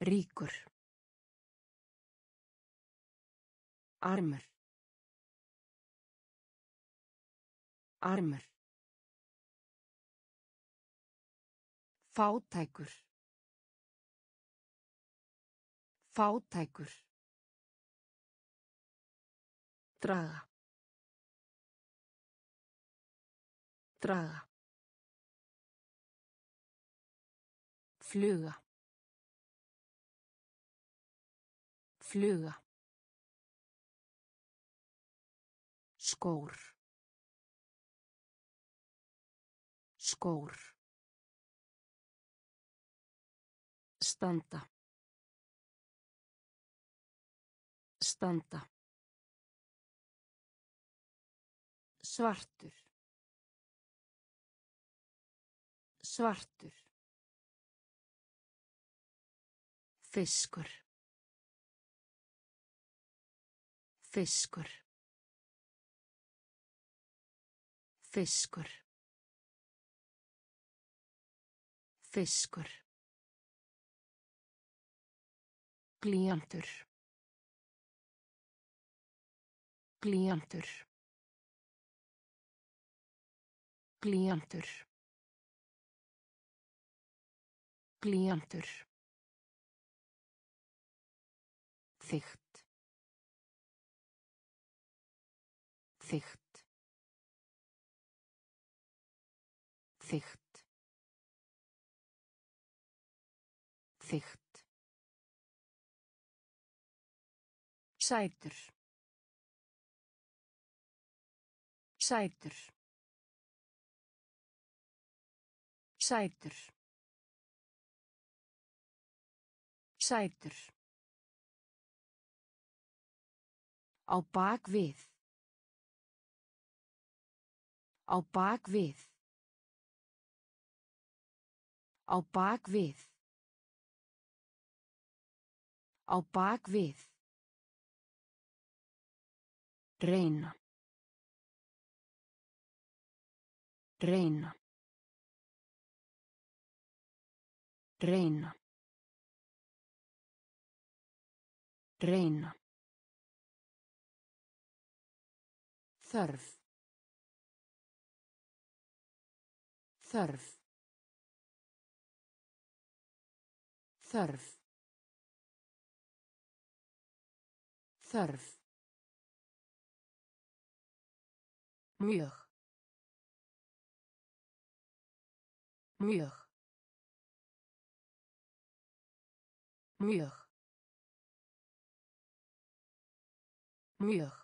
Ríkur. Armur. Armur. Fátækur. Fátækur. Draga. Draga. Fluga. Fluga. Skór. Skór. Standa. Standa. Svartur. Svartur. Fiskur. Fiskur. Fiskur. Fiskur. Glíjantur. Glíjantur. Glíjantur. Glíjantur. Þygt. Þygt. Þygt. Þygt. Sætur. Sætur. Sætur. Sætur. Á bak við. Á bak við. Á bak við. Á bak við. Reyna. Reyna. Reyna. Reyna. Þörf. Þörf. Þörf. Þörf. Mjög. Mjög. Mjög. Mjög.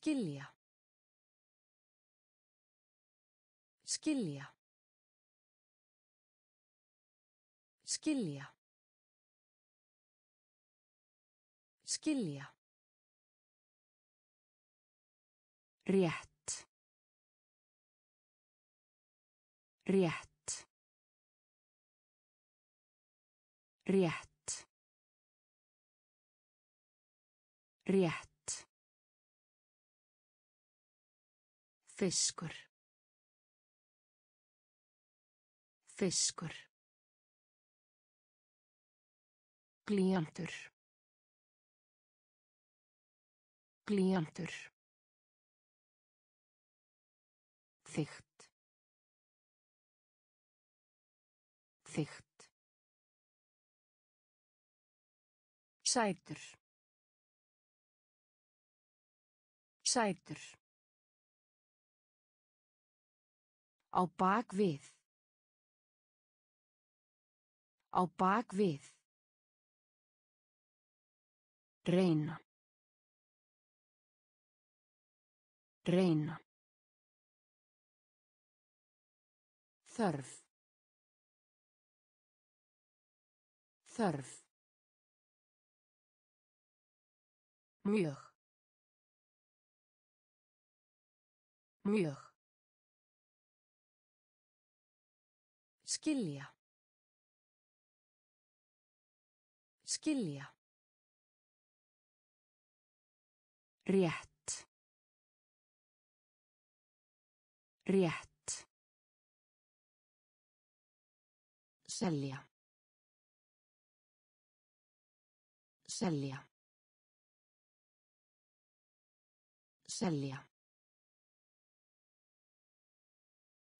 Skilja. Skilja. Skilja. Skilja. Rétt. Rétt. Rétt. Rétt. Fiskur. Fiskur. Glíjantur. Glíjantur. Þygt. Þygt. Sætur. Sætur. Á bak við. Á bak við. Reyna. Reyna. Þörf. Þörf. Mjög. Mjög. Skilja. Skilja. Rétt. Rétt. Selja. Selja. Selja.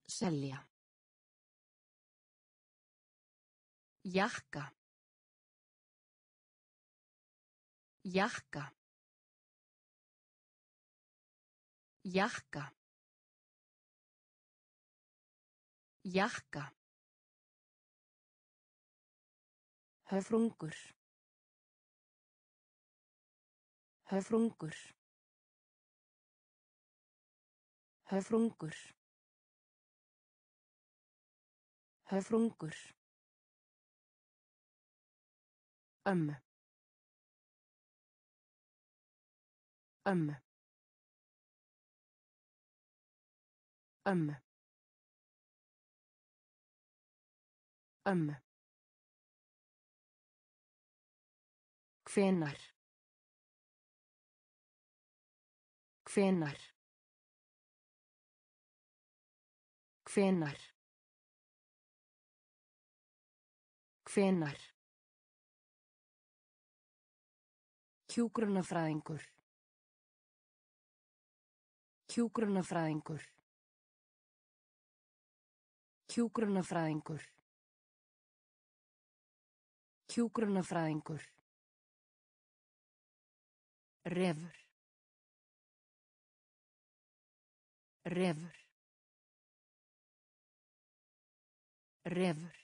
Selja. Jakka. Jakka. Jakka. Jakka. Höfrungur. Höfrungur. Höfrungur. Höfrungur. Ömmu. Ömmu. Ömmu. Ömmu. Hvenar. Hvenar. Hvenar. Hvenar. Hjúgrunafræðingur. Hjúgrunafræðingur. Hjúgrunafræðingur. Hjúgrunafræðingur. Refur. Refur. Refur.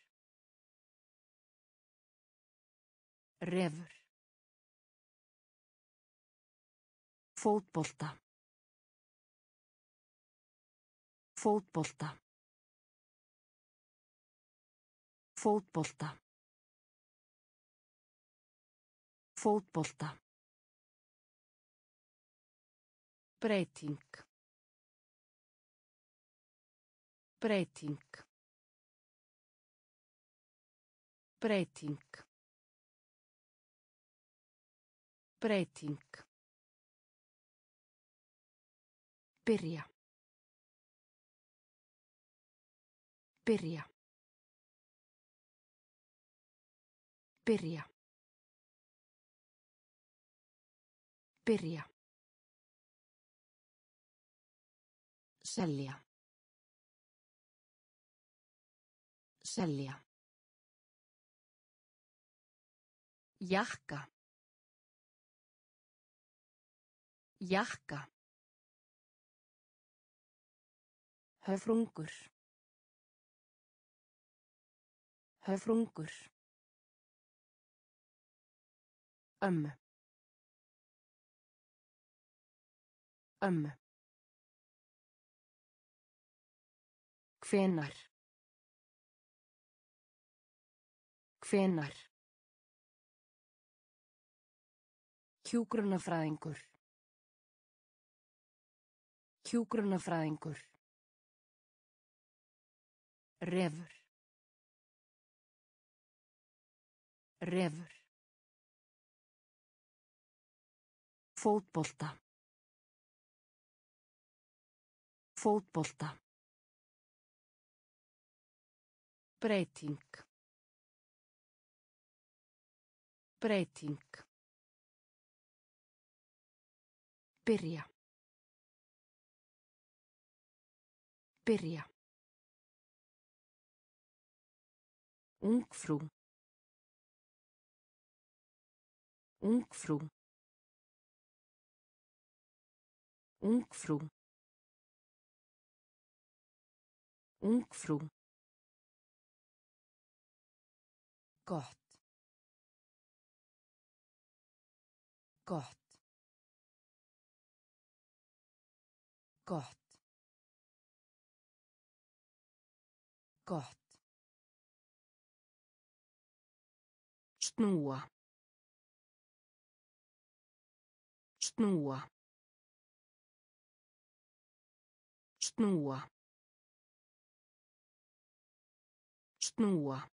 Refur. Fótbolta. Fótbolta. Fótbolta. Fótbolta. Breyting. Breyting. Breyting. Breyting. Byrja. Byrja. Byrja. Byrja. Selja. Selja. Jakka. Jakka. Höfrungur. Höfrungur. ömmu ömmu hvenar hvenar hjúgrunafræðingur hjúgrunafræðingur refur. Refur. Fótbolta. Fótbolta. Breyting. Breyting. Byrja. Byrja Ungfrú. Ungfrú. Ungfrú. Ungfrú. Gott. Gott. Gott. Gott. Snúa. Snúa. Snúa. Snúa.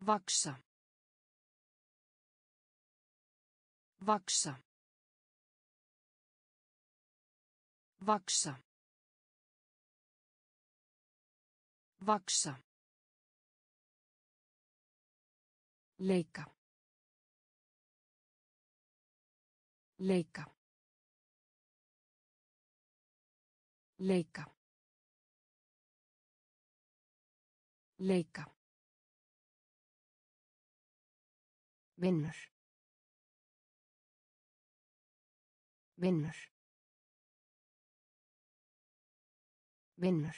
Vaksa. Vaksa. Vaksa. Vaksa. Leika. Leika. Leika. Leika. Vinnur. Vinnur. Vinnur.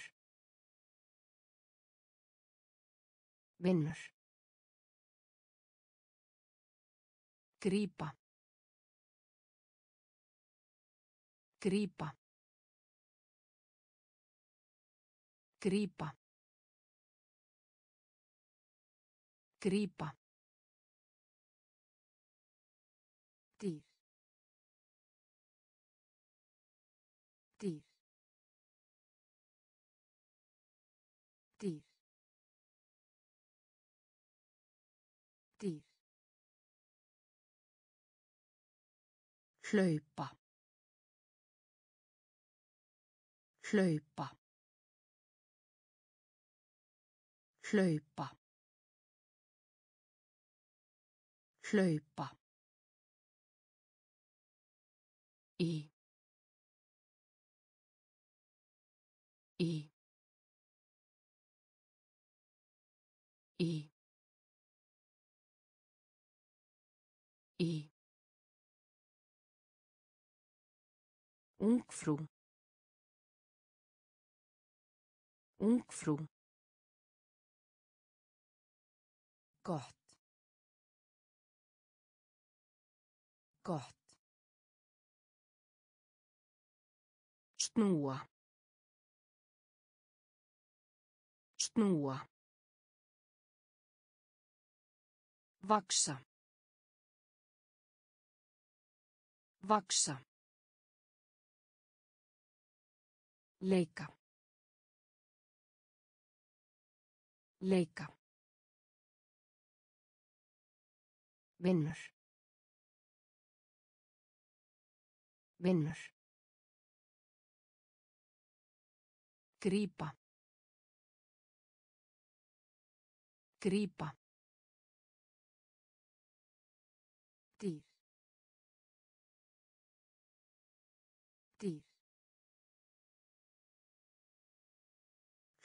Vinnur. Grípa. Grípa. Grípa. Grípa. Hlaupa. Hlaupa. Hlaupa. Hlaupa. Í. Í. Í. Í Ungfrú. Ungfrú. Gott. Gott. Snúa. Snúa. Vaksa. Vaksa. Leika. Leika. Vinnur. Vinnur. Grípa. Grípa.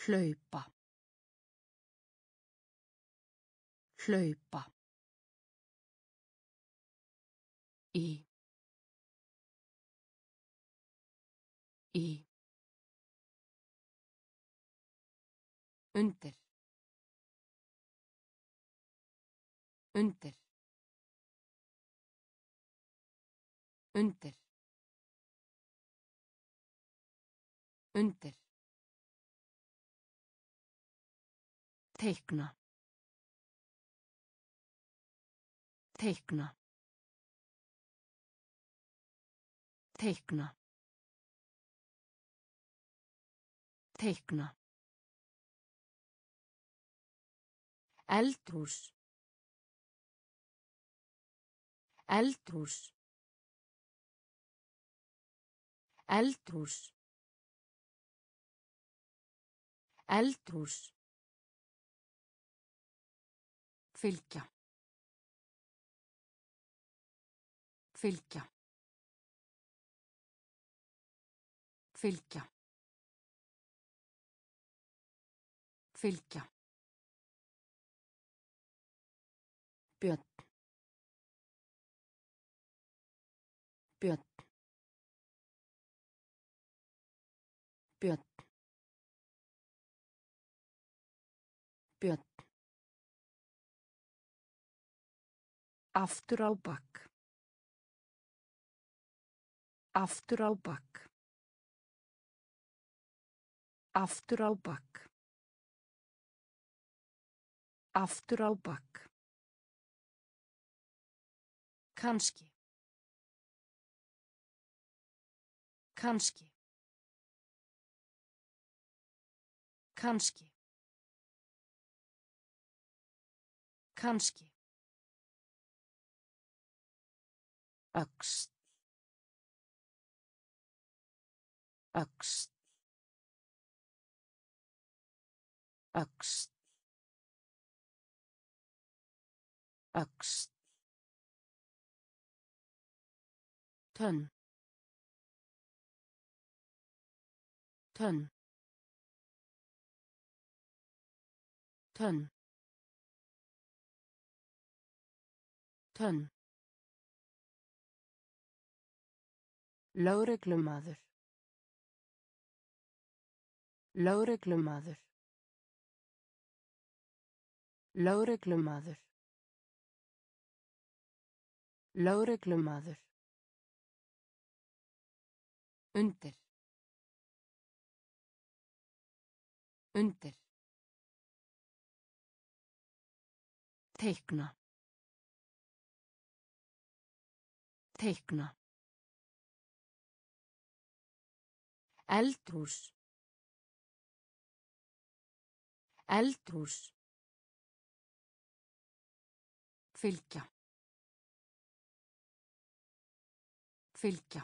Hlaupa. Hlaupa. Í. Í. Undir. Undir. Undir. Undir teikna. Teikna. Teikna. Teikna. Eldhús. Eldhús. Eldhús. Eldhús fylgja. Fylgja. Fylgja. Fylgja Aftur á bakk. Aftur á bakk. Aftur á bakk. Aftur á bakk. Kanski. Kanski. Kanski. Kanski. Öxt. Öxt. Öxt. Öxt. Tönn. Tönn. Tönn. Tönn. Lögreglumaður. Lögreglumaður. Lögreglumaður. Lögreglumaður. Undir. Undir. Teikna. Teikna. Eldhús. Eldhús. Fylgja. Fylgja.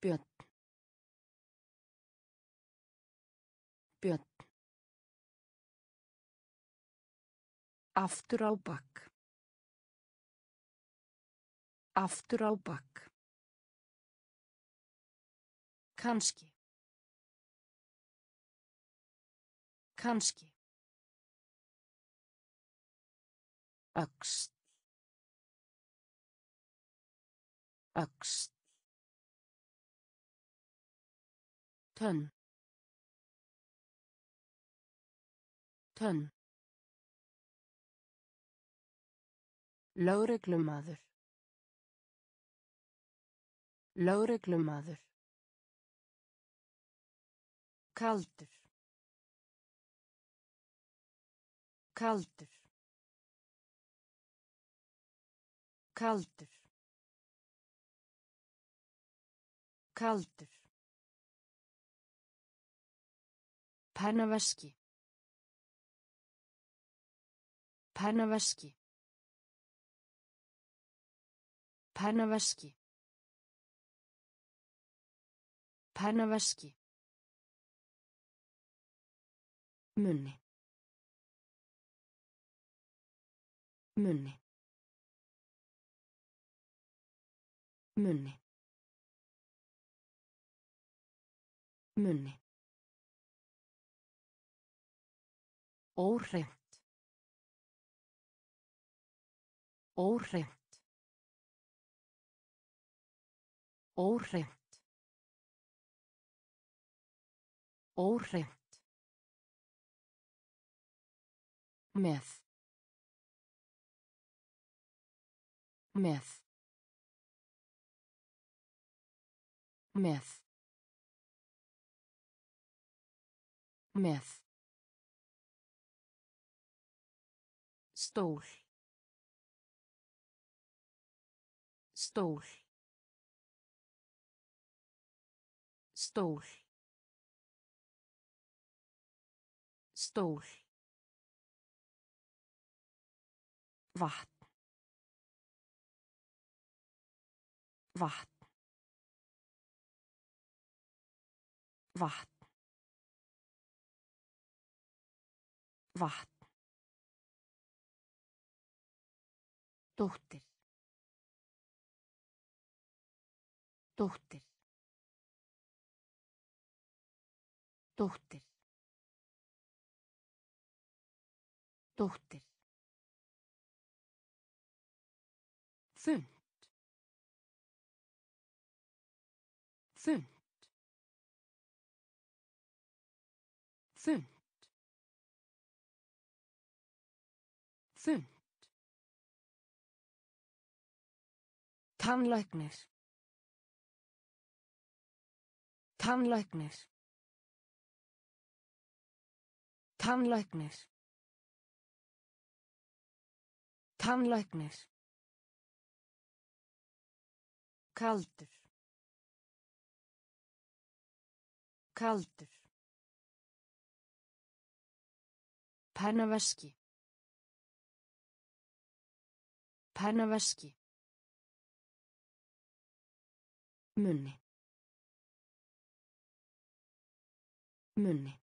Björn. Björn. Aftur á bakk. Aftur á bakk. Kanski. Kanski. Öxt. Öxt. Tönn. Tönn. Lögreglumaður. Lögreglumaður. Kaldur. Kaldur. Kaldur. Kaldur. Pennaveski. Pennaveski. Pennaveski. Pennaveski. Munni. Munni. Munni. Munni. Óhreint. Óhreint. Óhreint. Óhreint. Með. Með. Með. Með. Stól. Stól. Stól. Stól. Vatn. Vatn. Vatn. Vatn. Dóttir. Dóttir. Dóttir. Dóttir. Þund. Þund. Þund. Þund. Tannlæknir. Tannlæknir. Tannlæknir. Tannlæknir. Kaldur. Kaldur. Pennaveski. Pennaveski. Munni. Munni.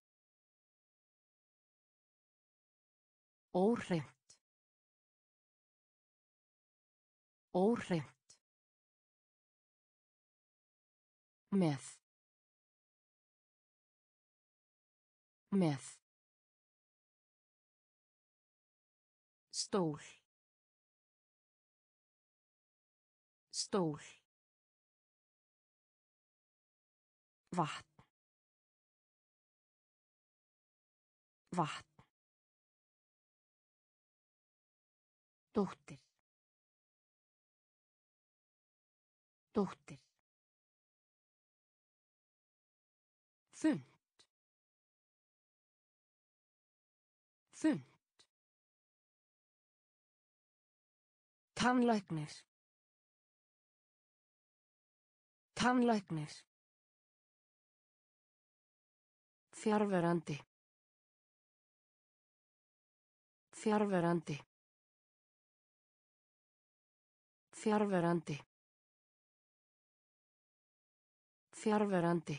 Óhreint. Óhreint. Með. Með. Stól. Stól. Vatn. Vatn. Dóttir. Dóttir. Þund. Þund. Tannlæknir. Tannlæknir. Fjarverandi. Fjarverandi. Fjarverandi. Fjarverandi.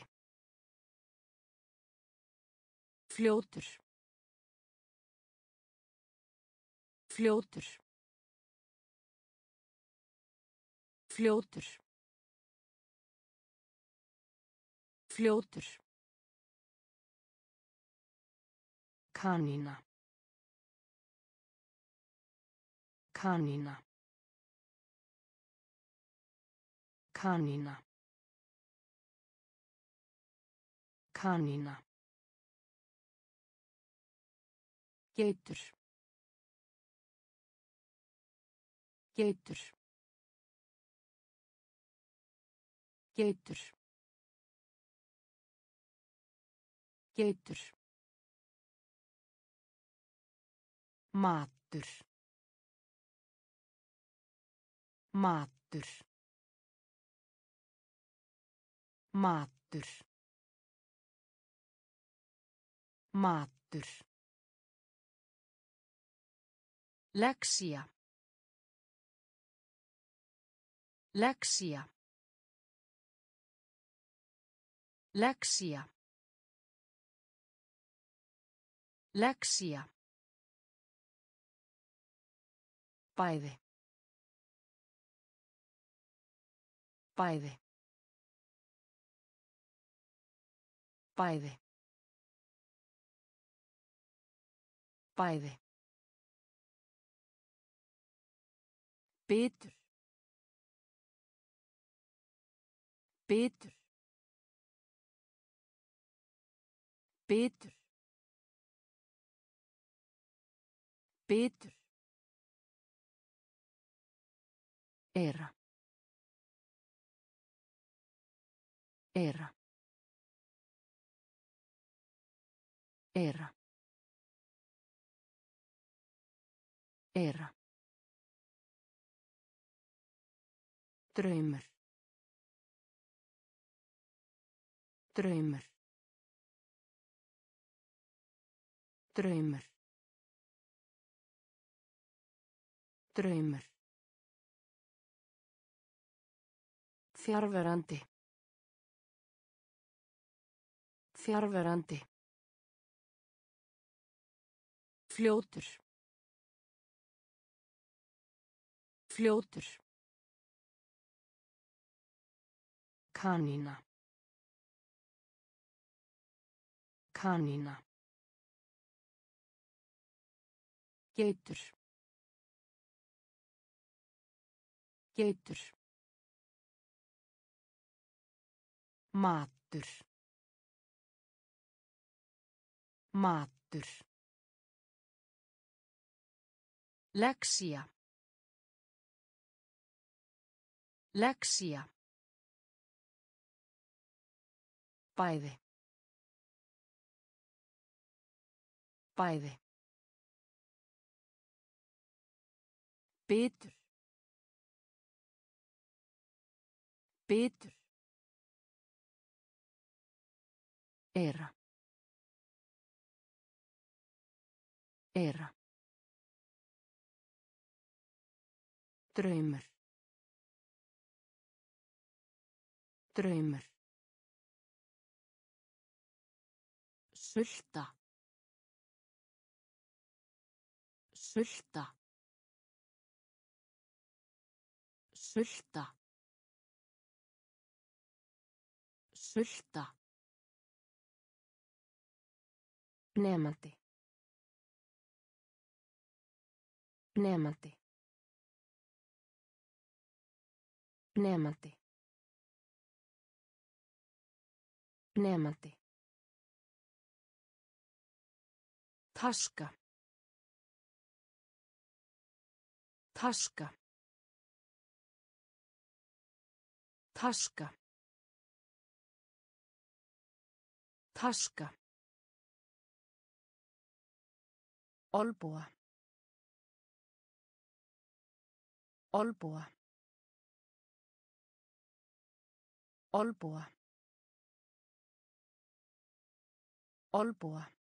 Fljótur. Fljótur. Fljótur. Fljótur. Kanína. Kanína. Kanína. Kanína. Geitur. Geitur. Geitur. Geitur. Matur. Matur. Matur. Matur. Lexía. Lexía. Lexía. Lexía. Bæði. Bæði. Bæði. Bæði. Bitur. Bitur. Bitur. Bitur. Era. Era. Era. Era. Draumur. Draumur. Draumur. Draumur. Fjárverandi. Fjárverandi. Fljótur. Fljótur. Kanína. Kanína. Geitur. Geitur. Matur. Matur. Lexía. Lexía. Bæði. Bæði. Bitur. Bitur. Era. Era. Draumur. Draumur. Sulta. Sulta. Sulta. Sulta. Nemandi. Nemandi. Nemandi. Nemandi. Taska. Taska. Taska. Taska. Olbúa. Olbúa. Olbúa. Olbúa.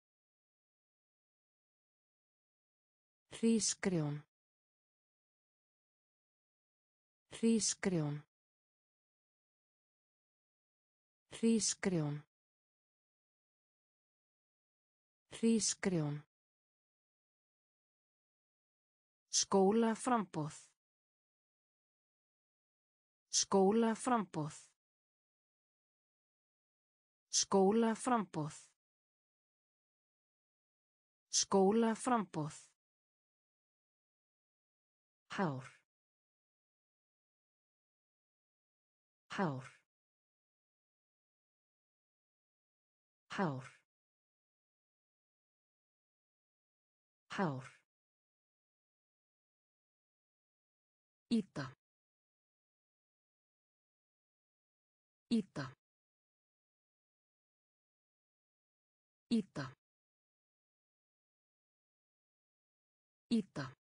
Hrísgrjón. Hrísgrjón. Hrísgrjón. Hrísgrjón. Skólaframboð. Skólaframboð. Skólaframboð. Skólaframboð. Hár. Hár. Hár. Hár. Íta. Íta. Íta. Íta.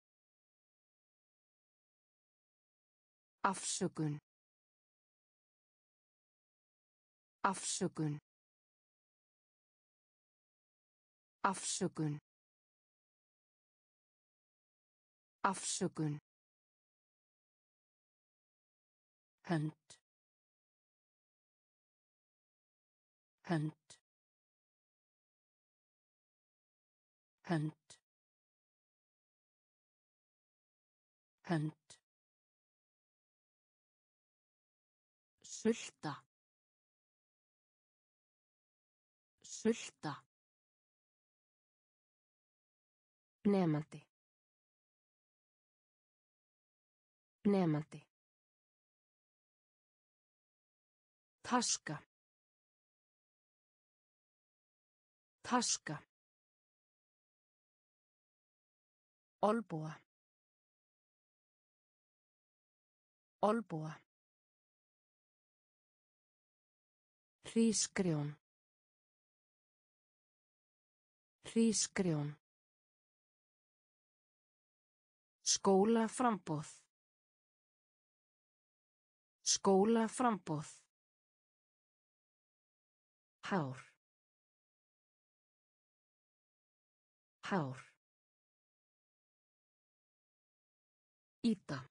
Afsökun. Afsökun. Afsökun. Afsökun. hönd hönd hönd hönd sulta sulta Nemandi. Nemandi. Taska. Taska. Olbúa. Olbúa. Hrísgrjón. Hrísgrjón. Skólaframbóð. Skólaframbóð. Hár. Hár. Íta.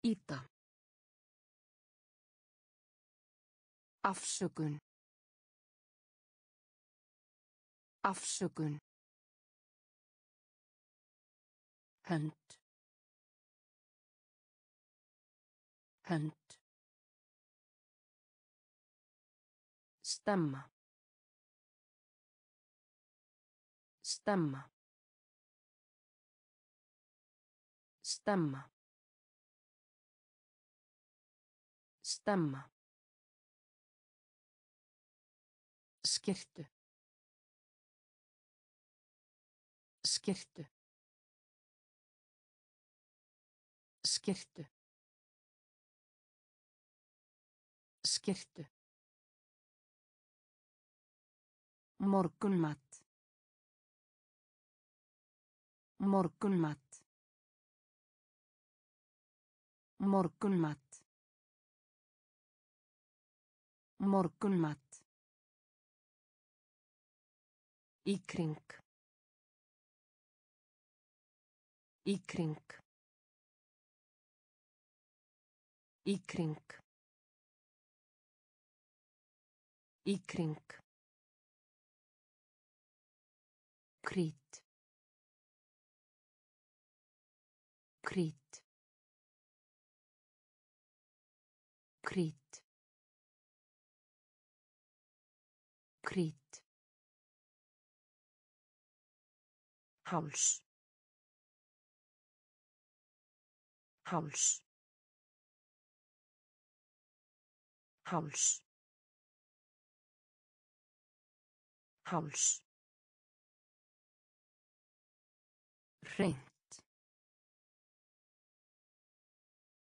Íta. Afsökun. Afsökun. hönd. Hönd. Stemma stemma stemma stemma skirtu skirtu skirtu skirtu morgunmat. Morgunmat. Morgunmat. Morgunmat í kring í kring Í kring. Í kring. Krít. Krít. Krít. Krít. Háls. Háls. Háls. Háls. Hreint.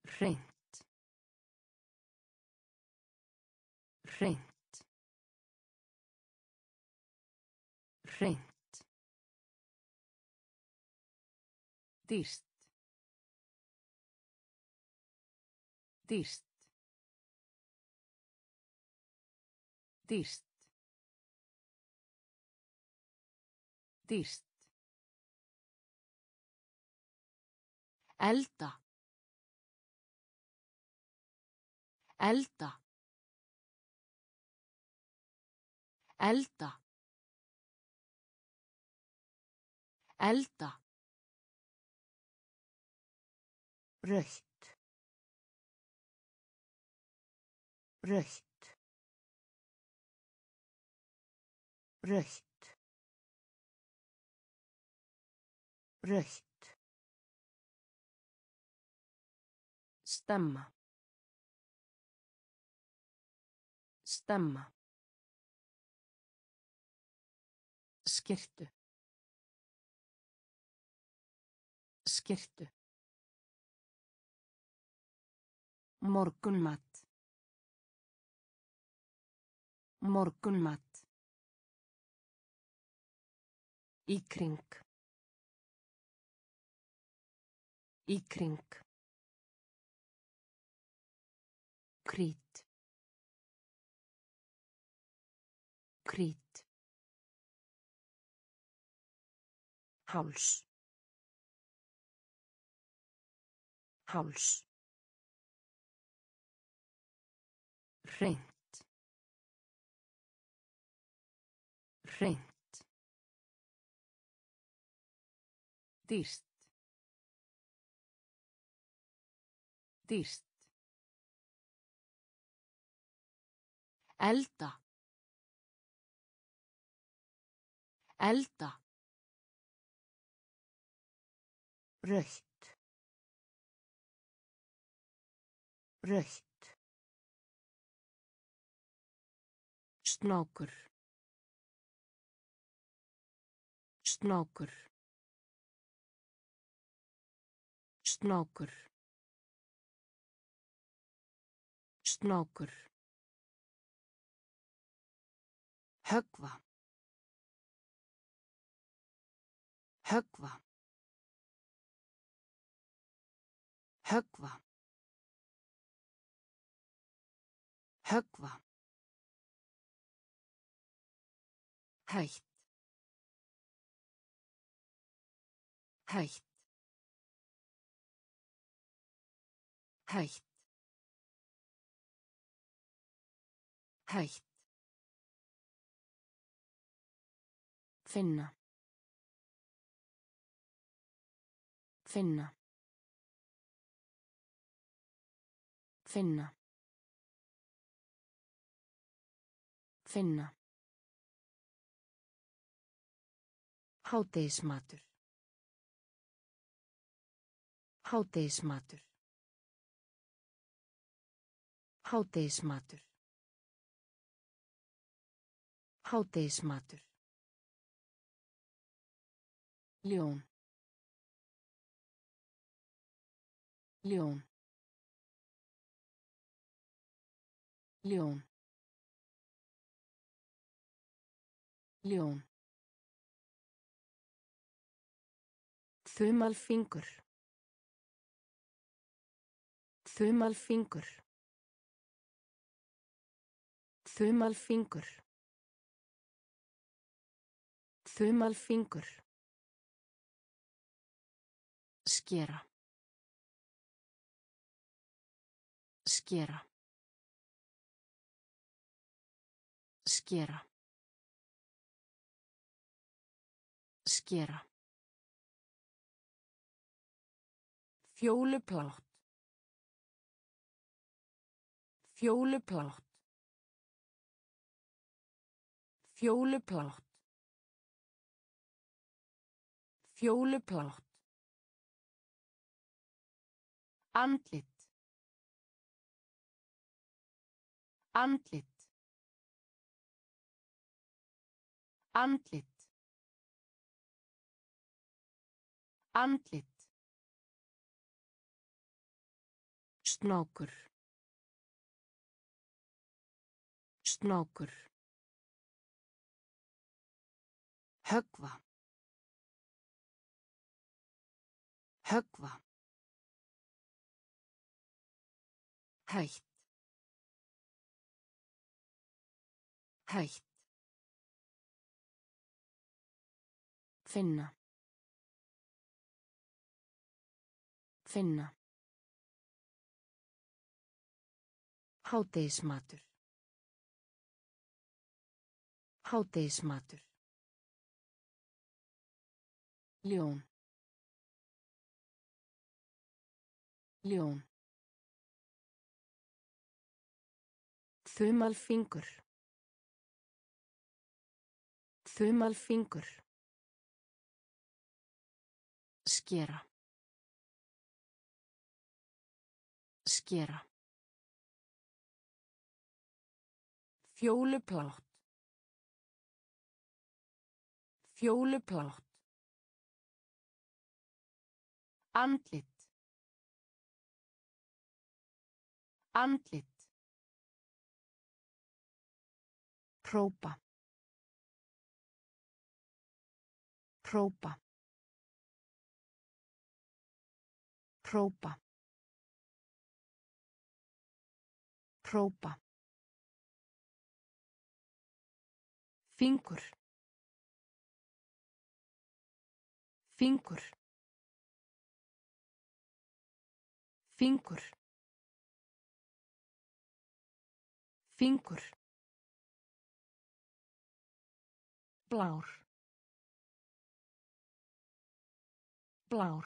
Hreint. Hreint. Hreint. Dýrst. Dýrst. Dýrst. Dýrst. Elda. Elda. Elda. Elda. Rautt. Rautt. Rautt. Rautt. Stemma. Stemma. Skirtu. Skirtu. Morgunmat. Morgunmat. Í kring. Í kring. Krít. Krít. Háls. Háls. Hreint. Hreint. Dýrst. Dýrst. Elda. Elda. Rautt. Rautt. Snákur. Snákur. Snákur. Snákur. Högva. Högva. Högva. Högva. Hætt. Hætt. Hætt. Hætt. Finna. Finna. Finna. Finna. Hádeismatur. Hádeismatur. Hádeismatur. Hádeismatur. Ljón. Ljón. Ljón. Ljón. Þumalfingur. Þumalfingur. Þumalfingur. Þumalfingur. Skera. Skera. Skera. Skera. Fjóluplátt. Fjóluplátt. Fjóluplátt. Fjóluplátt. Andlit. Andlit. Andlit. Andlit. Snákur. Snákur. Högva. Högva. Hætt. Hætt. Finna. Finna. Hádeismatur. Hádeismatur. Ljón. Ljón. Þumalfingur. Þumalfingur. Skera. Skera. Fjóluplátt. Fjóluplátt. Andlit. Andlit. Hrópa. Hrópa. Hrópa. Hrópa. Fingur. Fingur. Fingur. Fingur. blár blár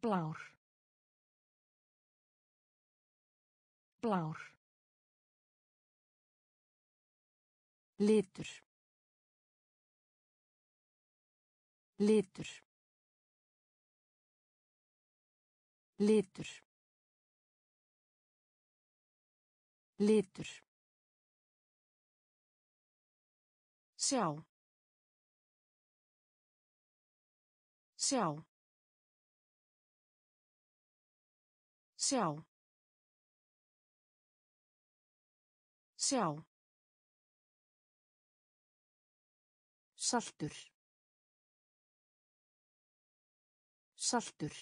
blár blár litur litur litur litur Sjá. Sjá. Sjá. Sjá. Saltur. Saltur.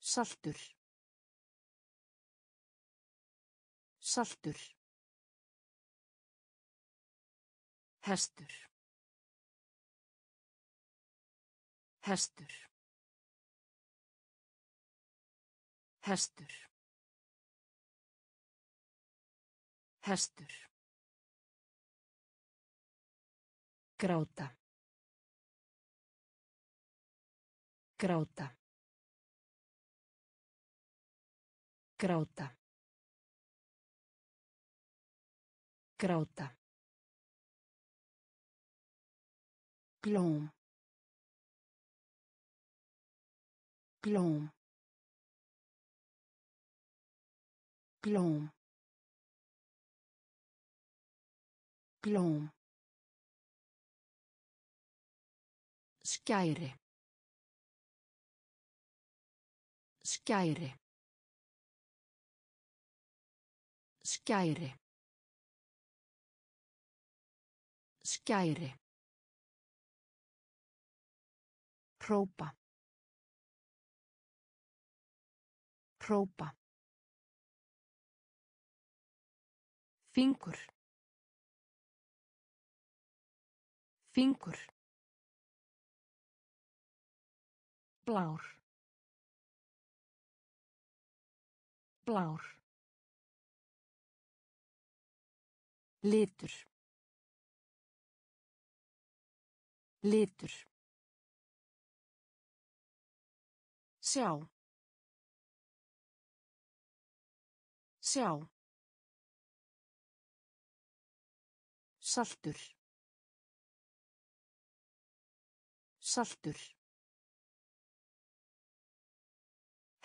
Saltur. Saltur. Hestur. Hestur. Hestur. Hestur. Gráta. Gráta. Gráta. Gráta. Blóm. Blóm. Blóm. Blóm. Skæri. Skæri. Skæri. Skæri. Hrópa. Hrópa. Fingur. Fingur. Blár. Blár. Litur. Litur. Sjá. Sjá. Saltur. Saltur.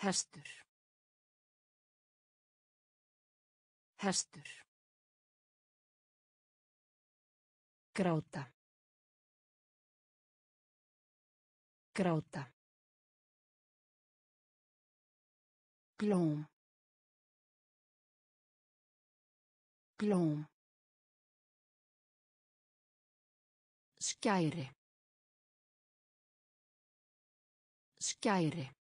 Hestur. Hestur. Gráta. Gráta. Blóm. Blóm. Skæri. Skæri.